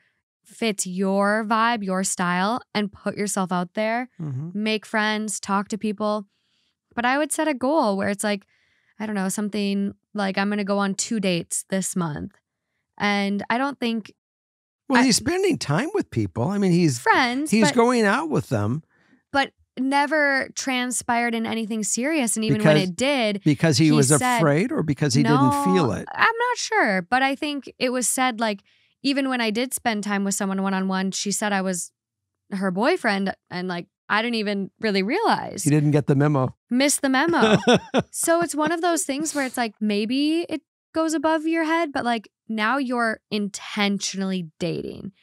fits your vibe, your style, and put yourself out there. Mhm. Make friends, talk to people. But I would set a goal where it's like, I don't know, something like I'm going to go on two dates this month. And I don't think well I- he's spending time with people i mean he's friends, he's going out with them never transpired in anything serious. And even when it did, because he, He was said- afraid or because he didn't feel it I'm not sure, but I think it was said like even when I did spend time with someone one on one, she said I was her boyfriend, and like I didn't even really realize, he didn't get the memo missed the memo. so it's one of those things where it's like maybe it goes above your head, but like now you're intentionally dating.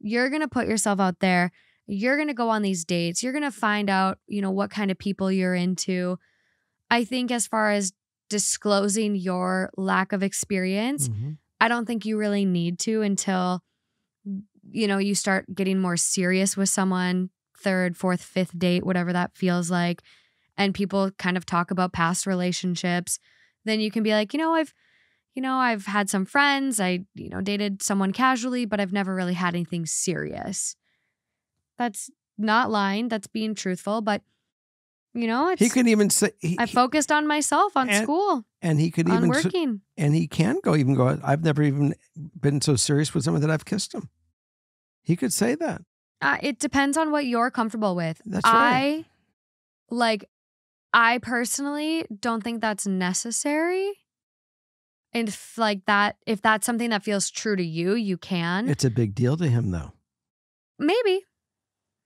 You're gonna put yourself out there. You're gonna go on these dates. You're gonna find out, you know, what kind of people you're into. I think as far as disclosing your lack of experience, Mhm. I don't think you really need to until you know you start getting more serious with someone, third, fourth, fifth date, whatever that feels like, and people kind of talk about past relationships. Then you can be like, you know, I've you know, I've had some friends, I you know, dated someone casually, but I've never really had anything serious. That's not lying, that's being truthful, but you know, it's he could even say he, I focused on myself, on And- school, and he could on even working. and he can go even go i've never even been so serious with someone that i've kissed him he could say that Uh, it depends on what you're comfortable with. That's right. I like. I personally don't think that's necessary. And if like that, if that's something that feels true to you, you can. it's a big deal to him though maybe,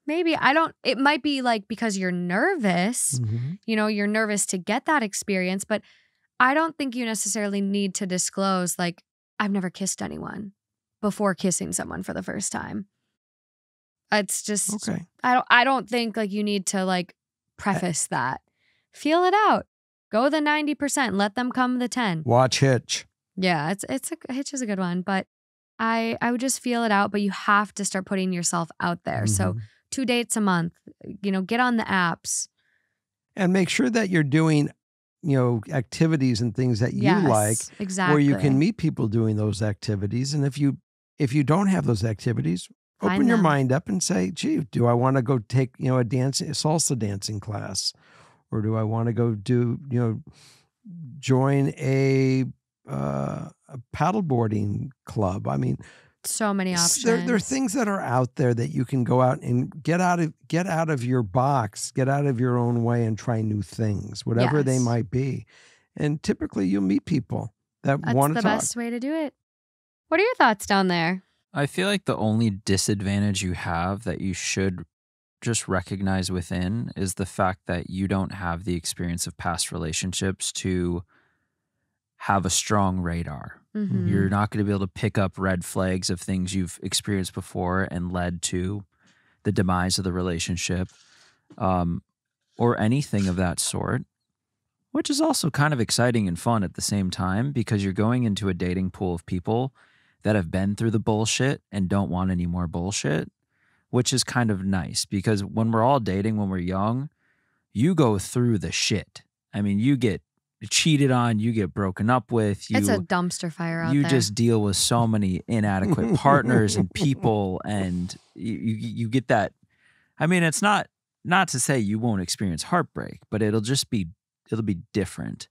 maybe I don't. It might be like because you're nervous. Mhm. You know, you're nervous to get that experience, but I don't think you necessarily need to disclose like I've never kissed anyone before kissing someone for the first time. It's just okay I don't I don't think like you need to like preface that. Feel it out. Go the 90%, let them come the 10. watch hitch Yeah, it's it's a hitch is a good one, but I I would just feel it out, but you have to start putting yourself out there. So Mhm. Two dates a month, you know, get on the apps. and make sure that you're doing you know activities and things that you yes, like exactly. where you can meet people doing those activities and if you if you don't have those activities open Find your them. mind up and say gee do i want to go take you know a dance a salsa dancing class or do i want to go do you know join a uh a paddleboarding club i mean so many options. there, there are things that are out there that you can go out and get out of get out of your box get out of your own way and try new things whatever they might be and typically you'll meet people that That's want to talk. the best way to do it. What are your thoughts down there? I feel like the only disadvantage you have that you should just recognize within is the fact that you don't have the experience of past relationships to have a strong radar. Mhm. You're not going to be able to pick up red flags of things you've experienced before and led to the demise of the relationship um, or anything of that sort, which is also kind of exciting and fun at the same time because you're going into a dating pool of people that have been through the bullshit and don't want any more bullshit, which is kind of nice because when we're all dating when we're young, you go through the shit. I mean, you get cheated on, you get broken up with, you it's a dumpster fire out you there. just deal with so many inadequate partners and people and you, you you get that i mean it's not not to say you won't experience heartbreak but it'll just be it'll be different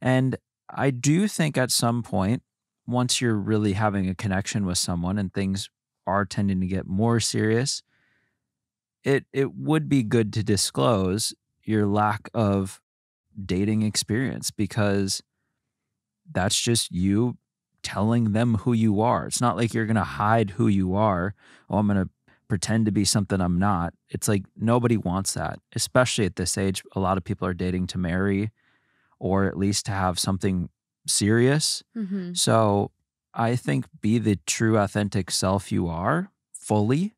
and i do think at some point once you're really having a connection with someone and things are tending to get more serious, it it would be good to disclose your lack of dating experience because that's just you telling them who you are. It's not like you're going to hide who you are. Oh, I'm going to pretend to be something I'm not. It's like nobody wants that, especially at this age. A lot of people are dating to marry or at least to have something serious. Mm-hmm. So I think be the true, authentic self you are fully,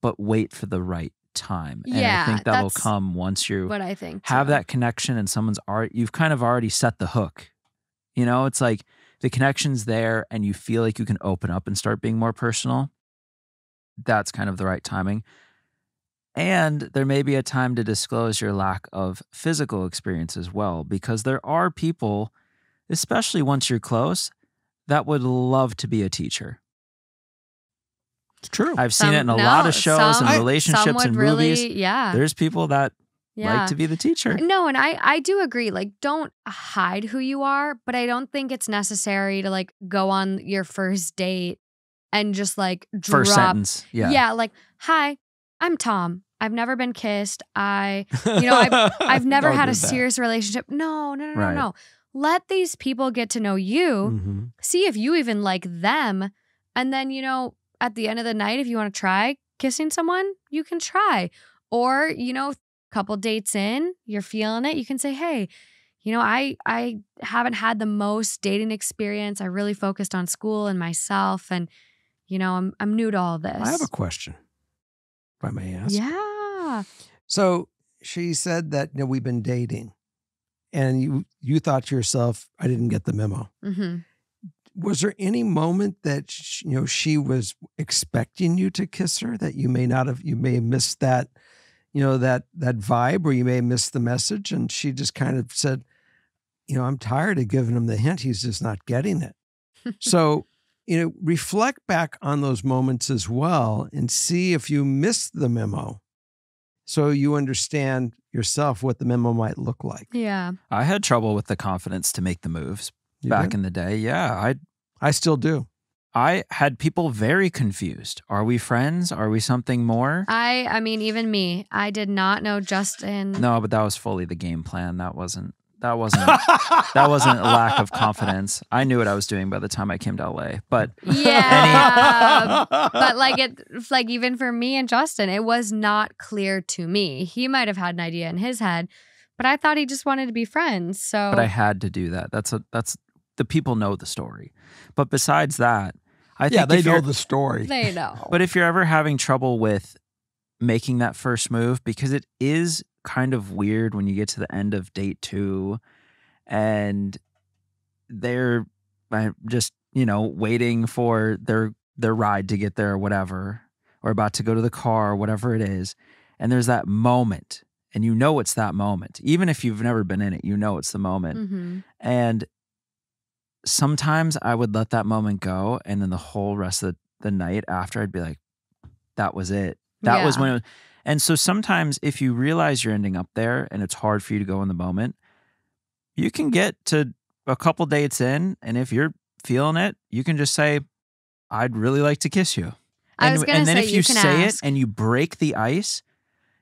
but wait for the right time. and I Yeah, think that'll come once you What I think. have too. that connection and someone's art you've kind of already set the hook you know it's like the connection's there and you feel like you can open up and start being more personal that's kind of the right timing and there may be a time to disclose your lack of physical experience as well because there are people especially once you're close that would love to be a teacher It's true. i've seen Some- it in a no, lot of shows some- and relationships would and really, movies Yeah. there's people that yeah. like to be the teacher No, and I I do agree. Like, don't hide who you are, but I don't think it's necessary to like go on your first date and just like drop. first sentence yeah yeah, like, hi, I'm Tom. I've never been kissed. I You know, I've never Don't had a that. serious relationship. No, no, no, no, Right. no. Let these people get to know you. Mhm. See if you even like them, and then you know, at the end of the night, if you want to try kissing someone, you can try. Or you know, couple dates in, you're feeling it, you can say, "Hey, you know, I I haven't had the most dating experience. I really focused on school and myself, and you know, I'm I'm new to all this." I have a question, if I may ask. yeah. So she said that you know, we've been dating, and you you thought to yourself, I didn't get the memo. hmm Was there any moment that sh you know she was expecting you to kiss her that you may not have you may have missed that you know that that vibe or you may have missed the message? And she just kind of said you know I'm tired of giving him the hint. He's just not getting it. So you know reflect back on those moments as well and see if you missed the memo. So you understand yourself what the memo might look like. Yeah. I had trouble with the confidence to make the moves You back did? in the day. Yeah, I I still do I had people very confused. Are we friends? Are we something more? I I mean even me. I did not know Justin. No, but that was fully the game plan. That wasn't that wasn't that wasn't a lack of confidence. I knew what I was doing by the time I came to LA. But Yeah. but like it like even for me and Justin, it was not clear to me. He might have had an idea in his head, but I thought he just wanted to be friends. So but I had to do that. That's a that's the people know the story. But besides that, I think yeah they know the story they know. But if you're ever having trouble with making that first move, because it is kind of weird when you get to the end of date two and they're uh, just, you know, waiting for their their ride to get there or whatever, or about to go to the car or whatever it is. And there's that moment, and you know it's that moment. Even if you've never been in it, you know it's the moment. hmm And sometimes I would let that moment go. And then the whole rest of the, the night after, I'd be like, that was it. That was when it was. And so sometimes if you realize you're ending up there and it's hard for you to go in the moment, you can get to a couple dates in. And if you're feeling it, you can just say, I'd really like to kiss you. I And, was gonna and then say, if you you, say ask. it and you break the ice,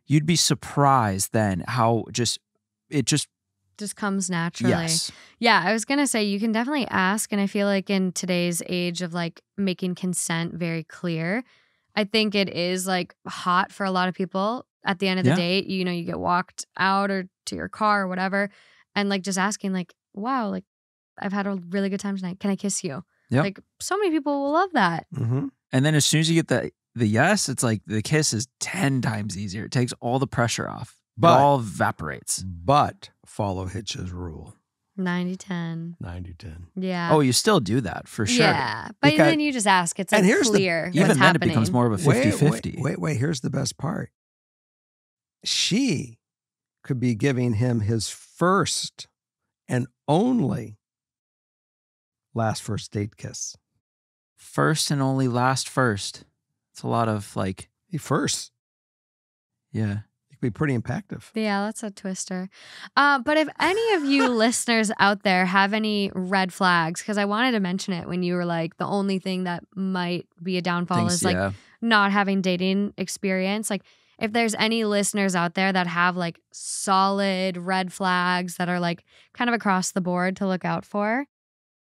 you'd be surprised then how just it just Just comes naturally. yes. Yeah, I was gonna say you can definitely ask, and I feel like in today's age of like making consent very clear, I think it is like hot for a lot of people. At the end of the Yeah. date, you know, you get walked out or to your car or whatever, and like just asking, like, "Wow, like I've had a really good time tonight. Can I kiss you?" Yep. Like so many people will love that. hmm And then as soon as you get the the yes, it's like the kiss is ten times easier. It takes all the pressure off. But- it all evaporates. but follow Hitch's rule 90 10. 90 10 Yeah. Oh, you still do that for sure. Yeah. But Because- then you just ask. It's like and here's the- clear. Even what's then happening. it becomes more of a 50-50. Wait, wait, wait, here's the best part. She could be giving him his first and only last first date kiss. First and only last first. It's a lot of like, The first. yeah. Could be pretty impactful. Yeah, that's a twister. Uh, but if any of you listeners out there have any red flags, because I wanted to mention it when you were like, the only thing that might be a downfall is like yeah. not having dating experience. Like, if there's any listeners out there that have like solid red flags that are like kind of across the board to look out for,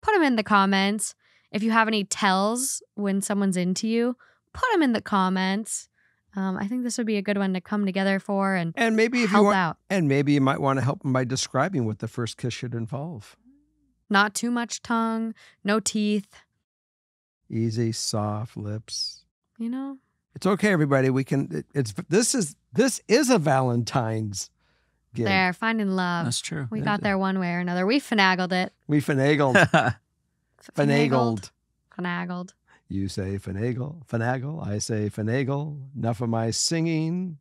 put them in the comments. If you have any tells when someone's into you, put them in the comments. Um, I think this would be a good one to come together for and And maybe if you help want, out. and maybe you might want to help them by describing what the first kiss should involve. Not too much tongue, no teeth, Easy, soft lips. you know? It's okay, everybody. We can. It, it's this is this is a Valentine's gig. There, finding love. That's true. we Yeah. got there one way or another. We finagled it. We finagled, F- finagled. Finagled. You say finagle, finagle. I say finagle. Enough of my singing.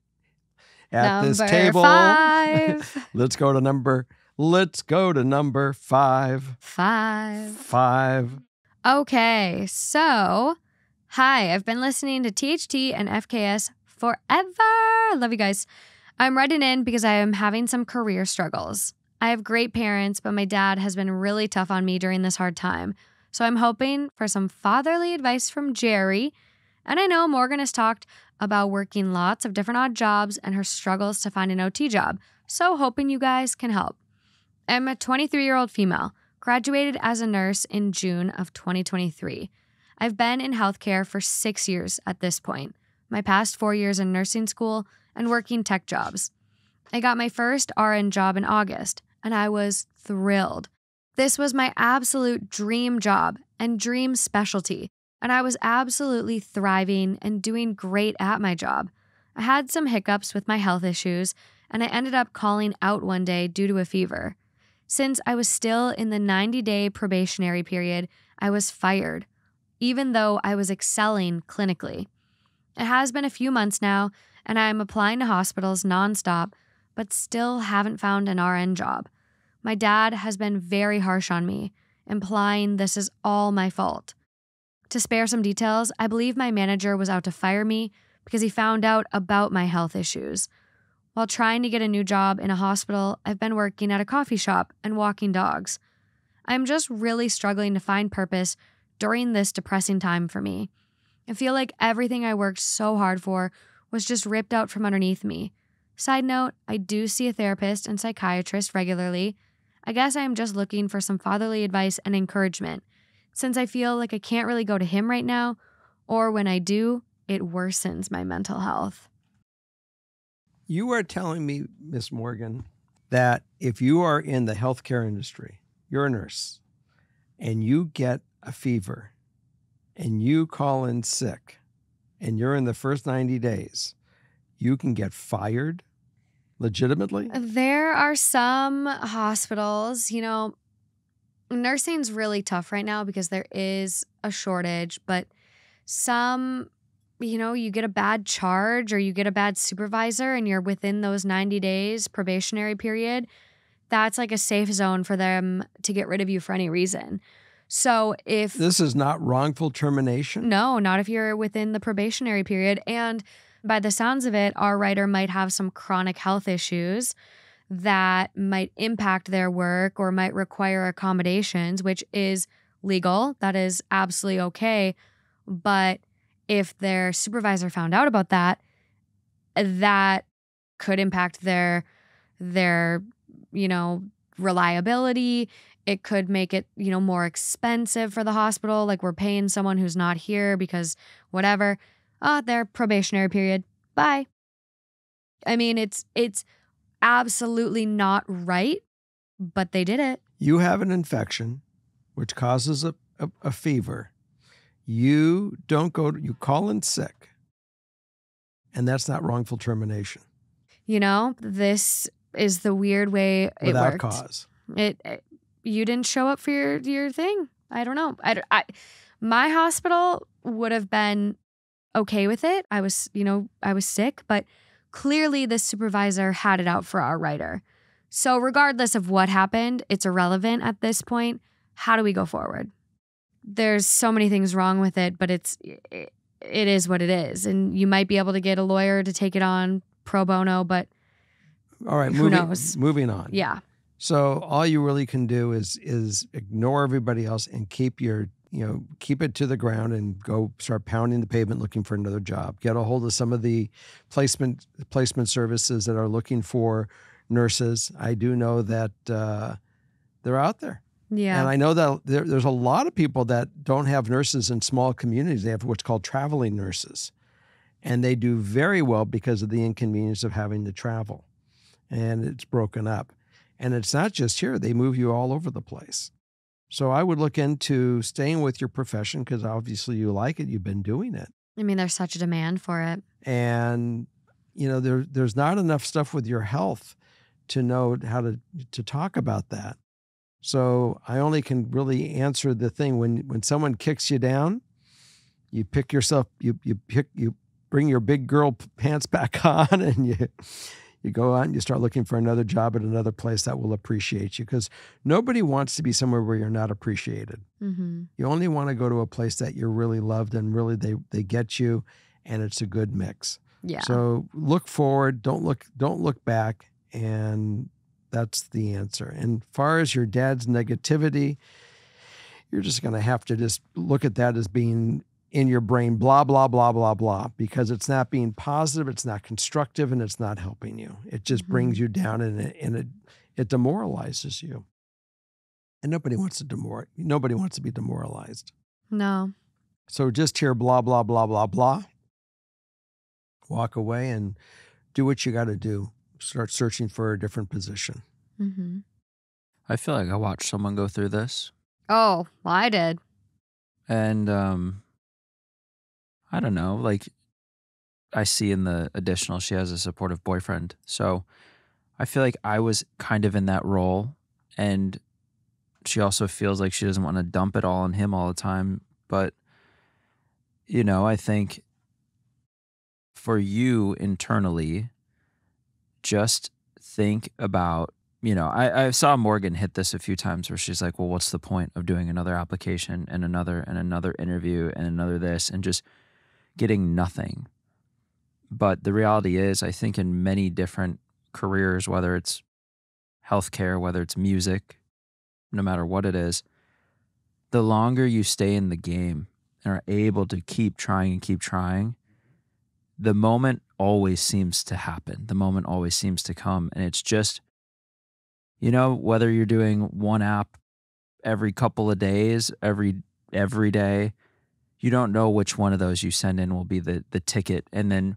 At this table, Five. let's go to number. Let's go to number five. five. Five. Okay, so hi, I've been listening to THT and FKS forever. Love you guys. I'm writing in because I am having some career struggles. I have great parents, but my dad has been really tough on me during this hard time. So I'm hoping for some fatherly advice from Jerry. And I know Morgan has talked about working lots of different odd jobs and her struggles to find an OT job. So hoping you guys can help. I'm a 23 year old female graduated as a nurse in June of 2023. I've been in healthcare for six years at this point, my past four years in nursing school and working tech jobs. I got my first RN job in August, and I was thrilled. This was my absolute dream job and dream specialty, and I was absolutely thriving and doing great at my job. I had some hiccups with my health issues, and I ended up calling out one day due to a fever. Since I was still in the 90 day probationary period, I was fired, even though I was excelling clinically. It has been a few months now, and I am applying to hospitals nonstop, but still haven't found an RN job. My dad has been very harsh on me, implying this is all my fault. To spare some details, I believe my manager was out to fire me because he found out about my health issues. While trying to get a new job in a hospital, I've been working at a coffee shop and walking dogs. I'm just really struggling to find purpose during this depressing time for me. I feel like everything I worked so hard for was just ripped out from underneath me. Side note, I do see a therapist and psychiatrist regularly. I guess I am just looking for some fatherly advice and encouragement, since I feel like I can't really go to him right now, or when I do, it worsens my mental health. You are telling me, Miss Morgan, that if you are in the healthcare industry, you're a nurse, and you get a fever and you call in sick and you're in the first 90 days, you can get fired legitimately? There are some hospitals, you know, nursing's really tough right now because there is a shortage, but some, you know, you get a bad charge or you get a bad supervisor and you're within those 90 days probationary period, that's like a safe zone for them to get rid of you for any reason. So if This is not wrongful termination. no, not if you're within the probationary period. And by the sounds of it, our writer might have some chronic health issues that might impact their work or might require accommodations, which is legal. That is absolutely okay. But if their supervisor found out about that, that could impact their their you know reliability it could make it you know more expensive for the hospital like we're paying someone who's not here because whatever oh their probationary period. Bye. I mean it's it's absolutely not right but they did it. You have an infection which causes a, a, a fever. You don't go, to, you call in sick, and that's not wrongful termination. You know this is the weird way it without worked. cause. it, it- you didn't show up for your your thing? I don't know. I, I my hospital would have been okay with it i was you know i was sick but clearly the supervisor had it out for our writer so regardless of what happened it's irrelevant at this point how do we go forward there's so many things wrong with it but it's it, it is what it is and you might be able to get a lawyer to take it on pro bono but All right, Who moving, knows? moving on. Yeah. So all you really can do is is ignore everybody else and keep your you know keep it to the ground and go start pounding the pavement looking for another job. Get a hold of some of the placement placement services that are looking for nurses. I do know that uh, they're out there, Yeah. and I know that there, there's a lot of people that don't have nurses in small communities. They have what's called traveling nurses, and they do very well because of the inconvenience of having to travel, and it's broken up. And it's not just here, they move you all over the place. So I would look into staying with your profession because obviously you like it, you've been doing it. I mean, there's such a demand for it. And you know, there there's not enough stuff with your health to know how to to talk about that. So I only can really answer the thing when when someone kicks you down, you pick yourself you you pick you bring your big girl pants back on and you you go out and you start looking for another job at another place that will appreciate you because nobody wants to be somewhere where you're not appreciated. hmm You only want to go to a place that you're really loved and really they they get you and it's a good mix. Yeah. So look forward, don't look don't look back and that's the answer. And far as your dad's negativity, you're just going to have to just look at that as being in your brain blah blah blah blah blah because it's not being positive, it's not constructive and it's not helping you. It just brings you down and it, and it it demoralizes you. And nobody wants to demor nobody wants to be demoralized. no. So just hear blah, blah, blah, blah, blah. Walk away and do what you got to do. Start searching for a different position. Mm-hmm. I feel like I watched someone go through this. Oh, well, I did. And um I don't know, like I see in the additional she has a supportive boyfriend. So I feel like I was kind of in that role and she also feels like she doesn't want to dump it all on him all the time, but you know, I think for you internally just think about you know, I, I saw Morgan hit this a few times where she's like, well, what's the point of doing another application and another and another interview and another this and just getting nothing? But the reality is, I think in many different careers, whether it's healthcare, whether it's music, no matter what it is, the longer you stay in the game and are able to keep trying and keep trying, the moment always seems to happen. The moment always seems to come. And it's just, you know, whether you're doing one app every couple of days, every every day, you don't know which one of those you send in will be the the ticket. And then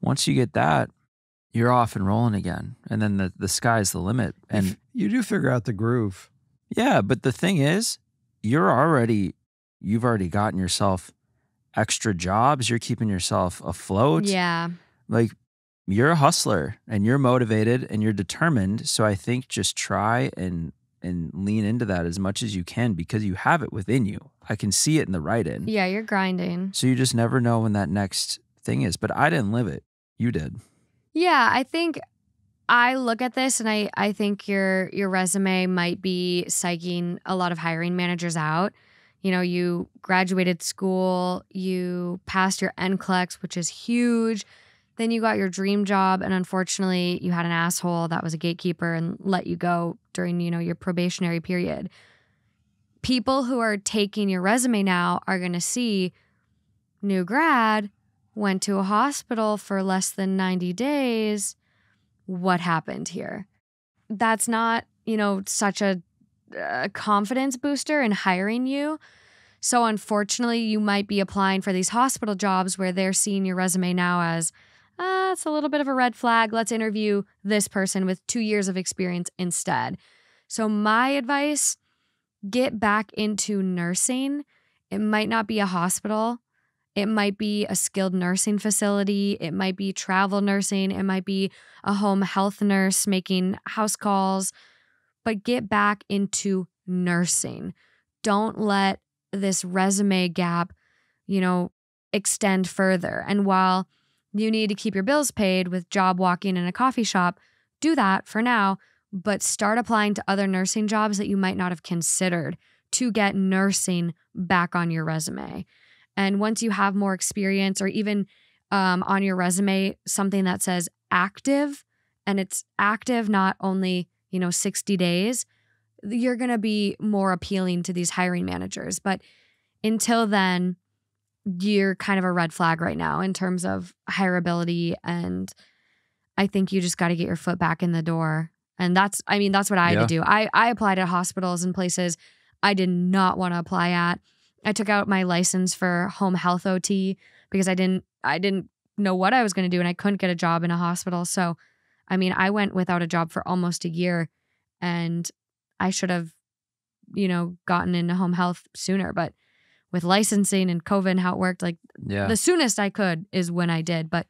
once you get that, you're off and rolling again. And then the, the sky's the limit. And you do figure out the groove. yeah, but the thing is, you're already you've already gotten yourself extra jobs. You're keeping yourself afloat. Yeah. Like you're a hustler and you're motivated and you're determined. So I think just try and and lean into that as much as you can because you have it within you. I can see it in the write-in. Yeah, you're grinding. So you just never know when that next thing is. But I didn't live it. You did. Yeah, I think I look at this and I I think your your resume might be psyching a lot of hiring managers out. You know, you graduated school, you passed your NCLEX, which is huge. Then you got your dream job, and unfortunately, you had an asshole that was a gatekeeper and let you go during you know your probationary period. People who are taking your resume now are going to see new grad went to a hospital for less than 90 days. What happened here? That's not, you know, such a, a confidence booster in hiring you. So, unfortunately, you might be applying for these hospital jobs where they're seeing your resume now as, ah, it's a little bit of a red flag. Let's interview this person with two years of experience instead. So, my advice get back into nursing. It might not be a hospital, it might be a skilled nursing facility. It might be travel nursing. It might be a home health nurse making house calls. But get back into nursing. Don't let this resume gap, you know, extend further. And while you need to keep your bills paid with job walking in a coffee shop, do that for now, but start applying to other nursing jobs that you might not have considered to get nursing back on your resume. And once you have more experience, or even um, on your resume, something that says active and it's active not only, you know, 60 days, you're going to be more appealing to these hiring managers. But until then, you're kind of a red flag right now in terms of hireability. And I think you just got to get your foot back in the door. And that's, I mean, that's what I had Yeah. to do. I, I applied at hospitals and places I did not want to apply at. I took out my license for home health OT because I didn't, I didn't know what I was going to do and I couldn't get a job in a hospital. So, I mean, I went without a job for almost a year and I should have, you know, gotten into home health sooner. But with licensing and COVID and how it worked, like Yeah. the soonest I could is when I did. But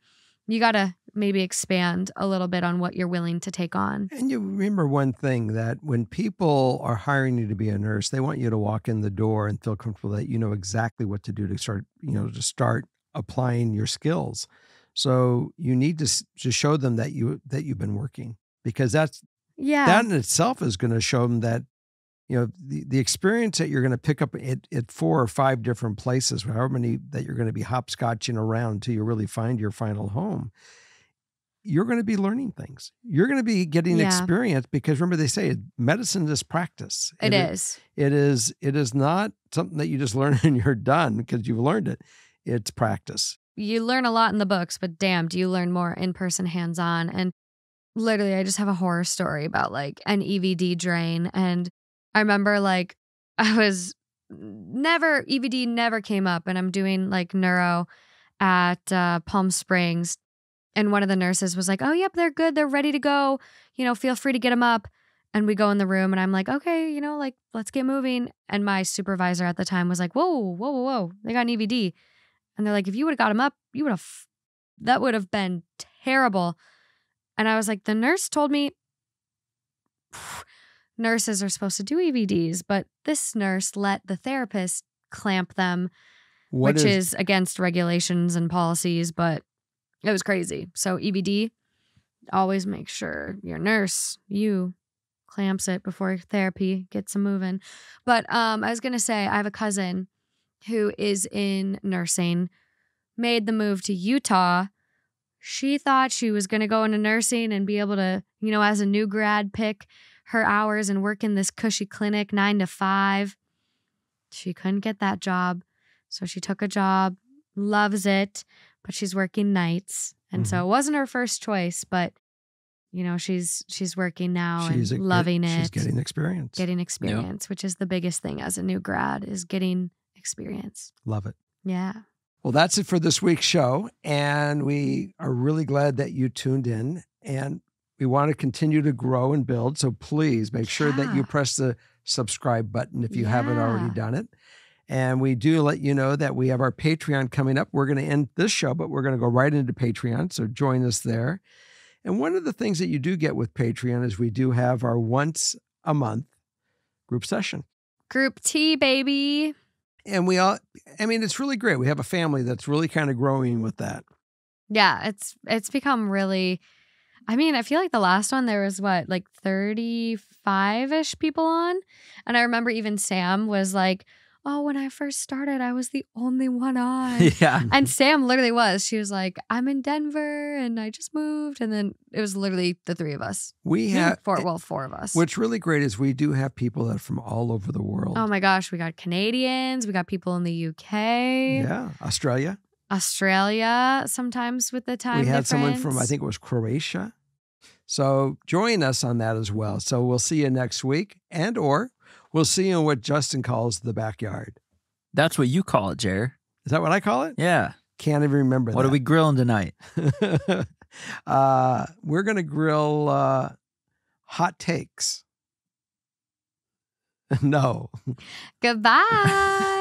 you got to maybe expand a little bit on what you're willing to take on. And you remember one thing that when people are hiring you to be a nurse, they want you to walk in the door and feel comfortable that you know exactly what to do to start, you know, to start applying your skills. So you need to to show them that you that you've been working because that's Yeah. that in itself is going to show them that you know the, the experience that you're going to pick up at, at four or five different places, however many that you're going to be hopscotching around until you really find your final home. You're going to be learning things. You're going to be getting Yeah. experience because remember they say medicine is practice. it i- is. It is. It is not something that you just learn and you're done because you've learned it. It's practice. You learn a lot in the books, but damn, do you learn more in person, hands on? And literally, I just have a horror story about like an EVD drain. And I remember like I was never, EVD never came up, and I'm doing like neuro at uh, Palm Springs. And one of the nurses was like, Oh, yep, they're good. They're ready to go. You know, feel free to get them up. And we go in the room, and I'm like, Okay, you know, like, let's get moving. And my supervisor at the time was like, Whoa, whoa, whoa, whoa. They got an EVD. And they're like, if you would have got him up, you would have, that would have been terrible. And I was like, the nurse told me nurses are supposed to do EVDs, but this nurse let the therapist clamp them, What which is, against regulations and policies, but it was crazy. So EVD, always make sure your nurse, you clamps it before therapy gets them moving. But um, I was gonna say I have a cousin who is in nursing, made the move to Utah. She thought she was gonna go into nursing and be able to, you know, as a new grad, pick her hours and work in this cushy clinic nine to five. She couldn't get that job. So she took a job, loves it, but she's working nights. And so mm-hmm. it wasn't her first choice, but you know, she's she's working now she's and a- loving it. She's getting experience. getting experience, which is the biggest thing as a new grad is getting experience. Love it. Yeah. Well, that's it for this week's show. And we are really glad that you tuned in. And we want to continue to grow and build. So please make sure that you press the subscribe button if you haven't already done it. And we do let you know that we have our Patreon coming up. We're going to end this show, but we're going to go right into Patreon. So join us there. And one of the things that you do get with Patreon is we do have our once a month group session. Group T, baby. And we all, I mean, it's really great. We have a family that's really kind of growing with that. Yeah, it's it's become really I mean, I feel like the last one there was what, like 35ish people on? And I remember even Sam was like, "Oh, when I first started, I was the only one on." yeah. and Sam literally was. She was like, "I'm in Denver and I just moved." And then it was literally the three of us. We have, four, eh, well, four of us. what's really great is we do have people that are from all over the world. Oh my gosh, we got Canadians, we got people in the UK, yeah. Australia. Australia, sometimes with the time we had someone from, I think it was Croatia. So join us on that as well. So we'll see you next week and or we'll see you in what Justin calls the backyard. That's what you call it, Jer. Is that what I call it? Yeah. Can't even remember What that. are we grilling tonight? uh, we're going to grill uh, hot takes. no. Goodbye.